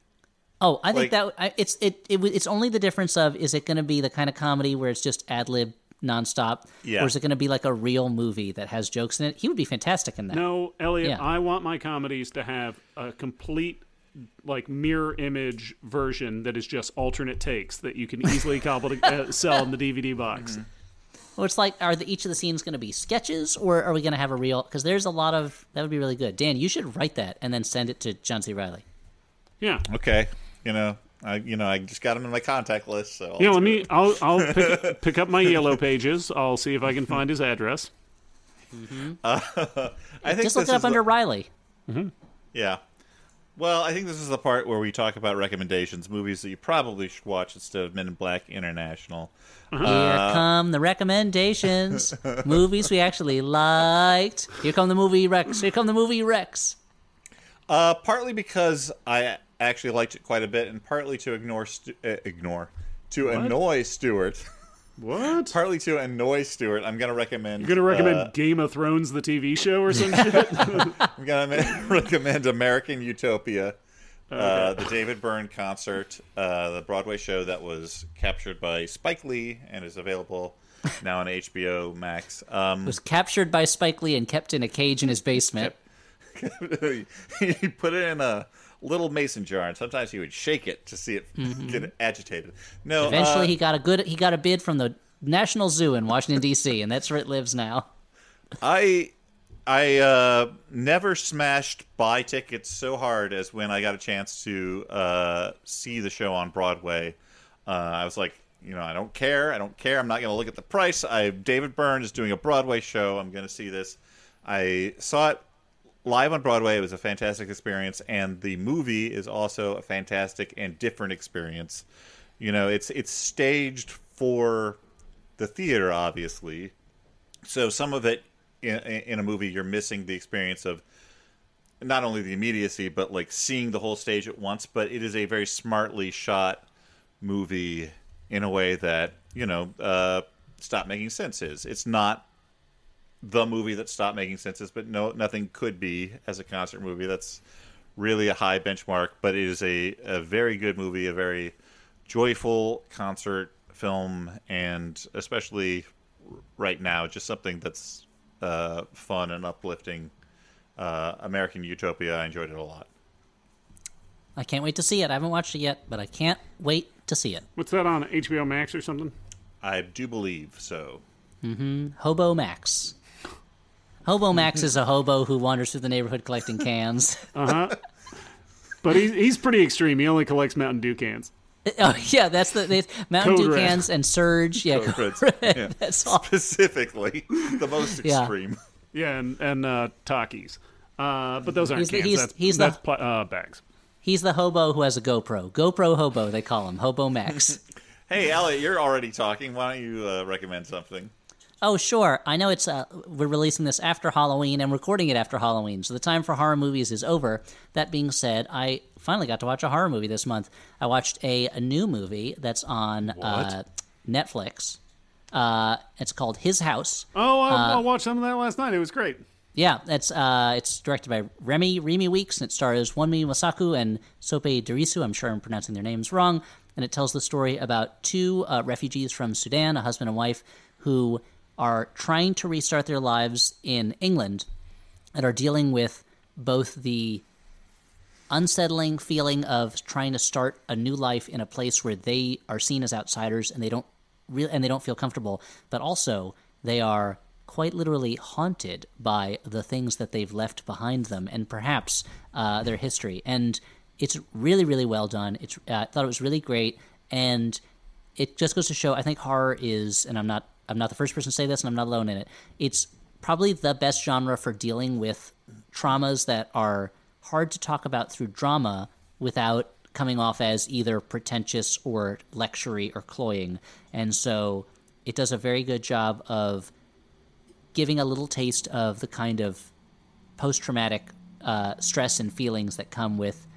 Oh, I think Like- that I, it's it, it it's only the difference of is it going to be the kind of comedy where it's just ad lib nonstop, Yeah. or is it going to be like a real movie that has jokes in it? He would be fantastic in that. No, Elliott, Yeah. I want my comedies to have a complete like mirror image version that is just alternate takes that you can easily cobble to uh, sell in the DVD box. Well, it's like are the, each of the scenes going to be sketches, or are we going to have a real? Because there's a lot of that would be really good. Dan, you should write that and then send it to John C. Reilly. Yeah. Okay, you know, I you know I just got him in my contact list. So I'll Yeah, let me. it. I'll I'll pick, pick up my yellow pages. I'll see if I can find his address. Uh, I think Just look it up is the- under Reilly. Yeah. Well, I think this is the part where we talk about recommendations, movies that you probably should watch instead of Men in Black International. Here Uh, come the recommendations. Movies we actually liked. Here come the movie Rex. Here come the movie Rex. Uh, partly because I actually liked it quite a bit, and partly to ignore Stu- uh, ignore to annoy Stuart. What? partly to annoy Stuart, I'm gonna recommend. You're gonna recommend uh, Game of Thrones, the TV show, or some shit? I'm gonna ma- recommend American Utopia, Uh, the David Byrne concert, uh, the Broadway show that was captured by Spike Lee and is available now on HBO Max. Um, was captured by Spike Lee and kept in a cage in his basement. he put it in a little mason jar, and sometimes he would shake it to see it Mhm. get agitated. No, Eventually, uh, he got a good he got a bid from the National Zoo in Washington D.C., and that's where it lives now. I I uh, never smashed buy tickets so hard as when I got a chance to uh, see the show on Broadway. Uh, I was like, you know, I don't care. I don't care. I'm not going to look at the price. I David Byrne is doing a Broadway show. I'm going to see this. I saw it live on Broadway. It was a fantastic experience, and the movie is also a fantastic and different experience. You know, it's it's staged for the theater, obviously. So some of it in, in a movie, you're missing the experience of not only the immediacy, but like seeing the whole stage at once. But it is a very smartly shot movie in a way that you know, uh, Stop Making Sense is. It's not the movie that stopped Making Sense is, but no, nothing could be as a concert movie. That's really a high benchmark, but it is a, a very good movie, a very joyful concert film, and especially right now, just something that's uh, fun and uplifting. Uh, American Utopia, I enjoyed it a lot. I can't wait to see it. I haven't watched it yet, but I can't wait to see it. What's that on HBO Max or something? I do believe so. hmm Hobo Max. Hobo Max is a hobo who wanders through the neighborhood collecting cans. Uh huh. but he's he's pretty extreme. He only collects Mountain Dew cans. Oh yeah, that's the they, Mountain Code Dew Red. cans and Surge. Yeah, Code Code Reds. Red. Yeah. That's all. Specifically, the most extreme. Yeah, and and uh, Takis. Uh, but those aren't He's the- cans. he's- that's he's the- that's pla- uh, bags. He's the hobo who has a GoPro. GoPro hobo, they call him. Hobo Max. Hey, Elliott, you're already talking. Why don't you uh, recommend something? Oh, sure. I know it's uh, we're releasing this after Halloween and recording it after Halloween, so the time for horror movies is over. That being said, I finally got to watch a horror movie this month. I watched a, a new movie that's on uh, Netflix. Uh, it's called His House. Oh, I, Uh, I watched some of that last night. It was great. Yeah, it's uh, it's directed by Remi Remi Weekes, and it stars Wunmi Mosaku and Sope Dirisu. I'm sure I'm pronouncing their names wrong. And it tells the story about two uh, refugees from Sudan, a husband and wife, who are trying to restart their lives in England, and are dealing with both the unsettling feeling of trying to start a new life in a place where they are seen as outsiders and they don't really and they don't feel comfortable, but also they are quite literally haunted by the things that they've left behind them and perhaps uh, their history. And it's really, really well done. It's uh, I thought it was really great, and it just goes to show. I think horror is, and I'm not I'm not the first person to say this, and I'm not alone in it. It's probably the best genre for dealing with traumas that are hard to talk about through drama without coming off as either pretentious or lectury or cloying. And so it does a very good job of giving a little taste of the kind of post traumatic uh, stress and feelings that come with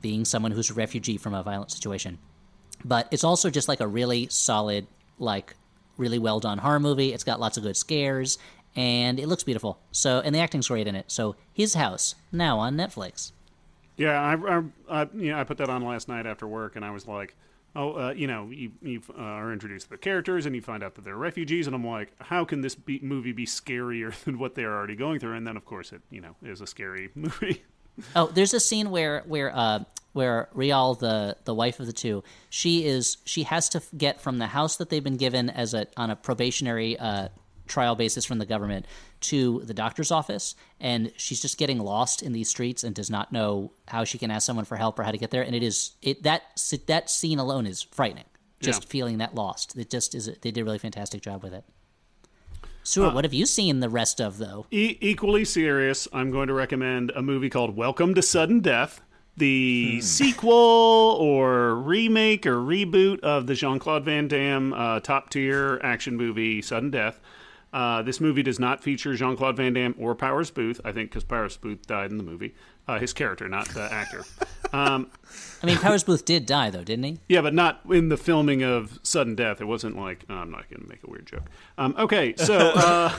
being someone who's a refugee from a violent situation. But it's also just like a really solid, like really well done horror movie. It's got lots of good scares and it looks beautiful. So and the acting's great in it. So His House now on Netflix. Yeah, I, I, I, you know, I put that on last night after work, and I was like, oh, uh, you know, you, you uh, are introduced to the characters, and you find out that they're refugees, and I'm like, how can this be- movie be scarier than what they're already going through? And then, of course, it, you know, is a scary movie. Oh, there's a scene where where uh where Rial, the the wife of the two, she is she has to get from the house that they've been given as a on a probationary uh, trial basis from the government to the doctor's office, and she's just getting lost in these streets and does not know how she can ask someone for help or how to get there. And it is it that that scene alone is frightening. Just Yeah. feeling that lost. It just is. They did a really fantastic job with it. Stuart, what have you seen the rest of though? E- equally serious, I'm going to recommend a movie called Welcome to Sudden Death, the sequel or remake or reboot of the Jean Claude Van Damme uh, top tier action movie Sudden Death. Uh, this movie does not feature Jean Claude Van Damme or Powers Boothe, I think, because Powers Boothe died in the movie. Uh, his character, not the actor. Um, I mean, Powers Boothe did die though, didn't he? yeah, but not in the filming of Sudden Death. It wasn't like oh, I'm not going to make a weird joke. Um, okay, so uh,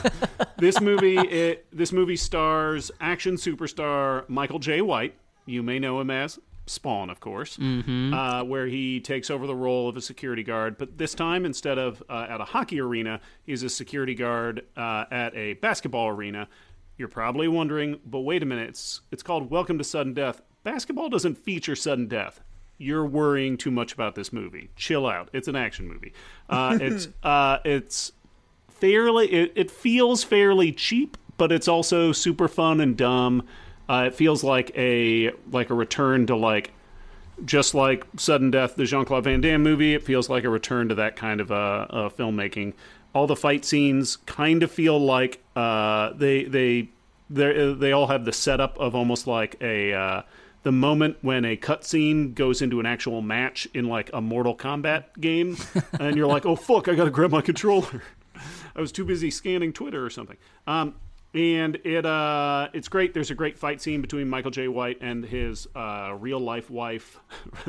this movie it, this movie stars action superstar Michael Jai White. You may know him as Spawn, of course, Mhm. uh, where he takes over the role of a security guard. But this time, instead of uh, at a hockey arena, he's a security guard uh, at a basketball arena. You're probably wondering, but wait a minute, it's, it's called Welcome to Sudden Death. Basketball doesn't feature sudden death. You're worrying too much about this movie. Chill out. It's an action movie. Uh, it's uh, it's fairly it, it feels fairly cheap but it's also super fun and dumb uh, it feels like a like a return to like just like sudden death the jean-claude van damme movie it feels like a return to that kind of uh, uh, filmmaking all the fight scenes kind of feel like uh, they they they all have the setup of almost like a uh, the moment when a cutscene goes into an actual match in like a Mortal Kombat game, and you're like, "Oh fuck, I gotta grab my controller." I was too busy scanning Twitter or something. Um, and it uh, it's great. There's a great fight scene between Michael Jai White and his uh, real life wife.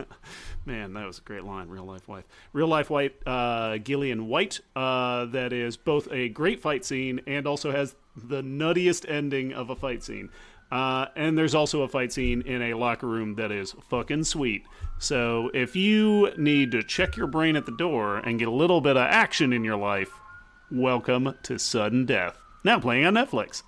Man, that was a great line. Real life wife. Real life wife, uh, Gillian White. Uh, that is both a great fight scene and also has the nuttiest ending of a fight scene. Uh, and there's also a fight scene in a locker room that is fucking sweet. So if you need to check your brain at the door and get a little bit of action in your life, welcome to Sudden Death. Now playing on Netflix.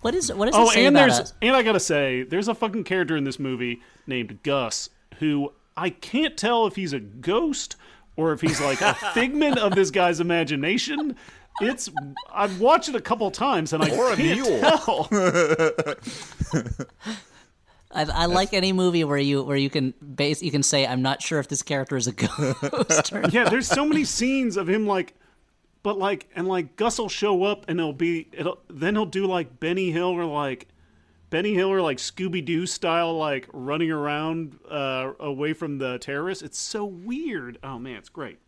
What is what does oh, it say and about there's us? and I gotta say, there's a fucking character in this movie named Gus who I can't tell if he's a ghost or if he's like a figment of this guy's imagination. It's I've watched it a couple times and I Or a can't mule. tell. I, I like any movie where you where you can base you can say I'm not sure if this character is a ghost. or yeah, there's so many scenes of him like, but like, and like Gus will show up and it'll be, it'll then he'll do like Benny Hill or like Benny Hill or like Scooby Doo style, like running around uh, away from the terrorists. It's so weird. Oh man, it's great.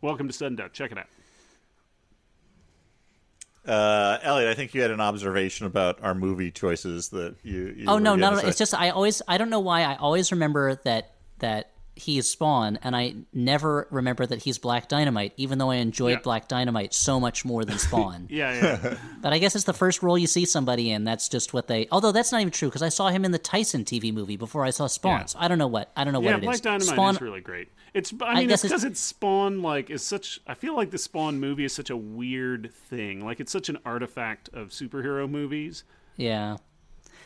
Welcome to Sudden Death. Check it out. Uh, Elliott, I think you had an observation about our movie choices that you. you oh no, no, gonna not say. it's just I always I don't know why I always remember that that he is Spawn, and I never remember that he's Black Dynamite, even though I enjoyed Yeah. Black Dynamite so much more than Spawn. Yeah, yeah. But I guess it's the first role you see somebody in. That's just what they. Although that's not even true because I saw him in the Tyson TV movie before I saw Spawn. Yeah. So I don't know what I don't know yeah, what it Black is. Dynamite Spawn. is really great. It's I I mean guess it's it's- because it's Spawn like is such I feel like the Spawn movie is such a weird thing. Like it's such an artifact of superhero movies. Yeah.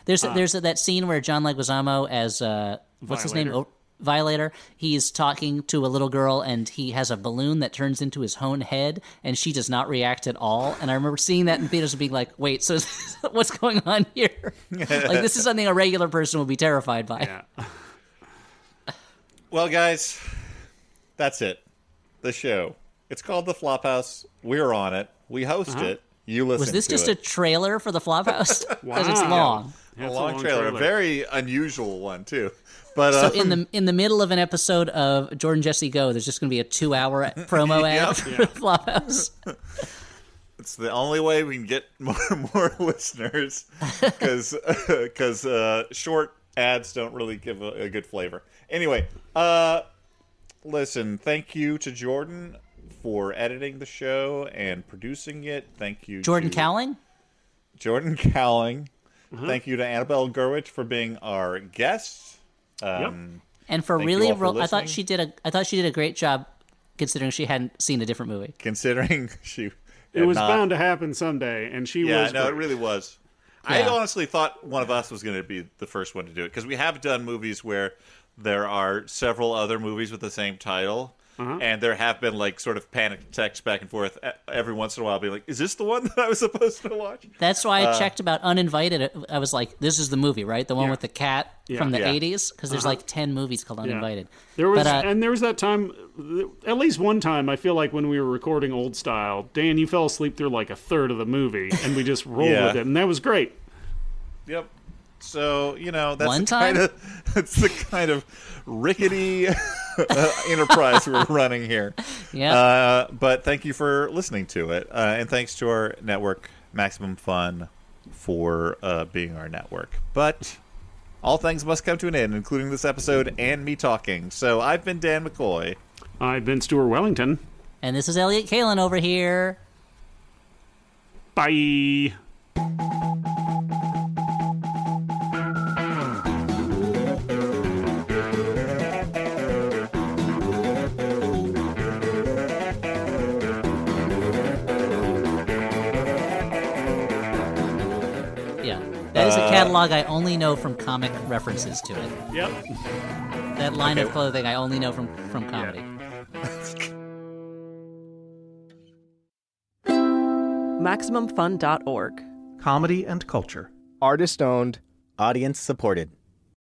There's Uh, there's that scene where John Leguizamo as uh what's his name Violator. He's talking to a little girl and he has a balloon that turns into his own head and she does not react at all. And I remember seeing that in theaters and being like, "Wait, so what's going on here? like this is something a regular person would be terrified by." Yeah. Well, guys, that's it. The show. It's called The Flop House. We're on it. We host Uh-huh. it. You listen Was this to just it. a trailer for the Flop House? Because it's Wow. long. Yeah, a it's long, trailer. A very unusual one, too. But So um, in the in the middle of an episode of Jordan Jesse Go, there's just going to be a two hour promo ad Yep. for Flop House. It's the only way we can get more, more listeners because uh, short ads don't really give a, a good flavor. Anyway, uh, listen, thank you to Jordan for editing the show and producing it. Thank you, Jordan to Kauwling. Jordan Kauwling. Uh-huh. Thank you to Annabelle Gurwitch for being our guest. Um, And for really, for ro- I thought she did a, I thought she did a great job, considering she hadn't seen a different movie. Considering she, It was not- bound to happen someday, and she yeah, was. no, it really was. I honestly thought one of us was going to be the first one to do it because we have done movies where there are several other movies with the same title. Uh-huh. And there have been like sort of panic texts back and forth e- every once in a while, being like, "Is this the one that I was supposed to watch?" That's why I Uh, checked about Uninvited. I was like, this is the movie, right? The one Yeah. with the cat Yeah. from the Yeah. 80s? Because there's Uh-huh. like 10 movies called Uninvited. There was, But, uh, and there was that time, at least one time, I feel like when we were recording Old Style, Dan, you fell asleep through like a third of the movie, and we just rolled Yeah. with it, and that was great. Yep. So you know that's One the time? kind of that's the kind of rickety uh, enterprise we're running here. Yeah. Uh, but thank you for listening to it, uh, and thanks to our network, Maximum Fun, for uh, being our network. But all things must come to an end, including this episode and me talking. So I've been Dan McCoy. I've been Stuart Wellington. And this is Elliott Kalan over here. Bye. Catalog I only know from comic references to it. Yep. That line of clothing I only know from from comedy. MaximumFun.org. Comedy and culture. Artist owned, audience supported.